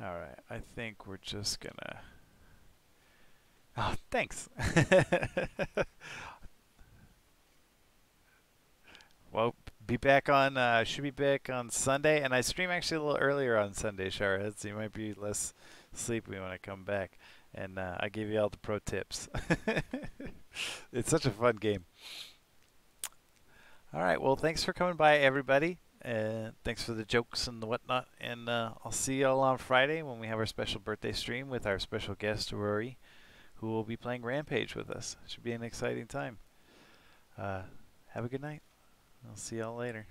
Alright, I think we're just gonna... Oh, thanks! well, be back on, uh, should be back on Sunday, and I stream actually a little earlier on Sunday, Shara, so you might be less sleepy when I come back. And uh, I give you all the pro tips. it's such a fun game. All right, well, thanks for coming by, everybody. And thanks for the jokes and the whatnot. And uh, I'll see y'all on Friday when we have our special birthday stream with our special guest, Rory, who will be playing Rampage with us. It should be an exciting time. Uh, have a good night. I'll see y'all later.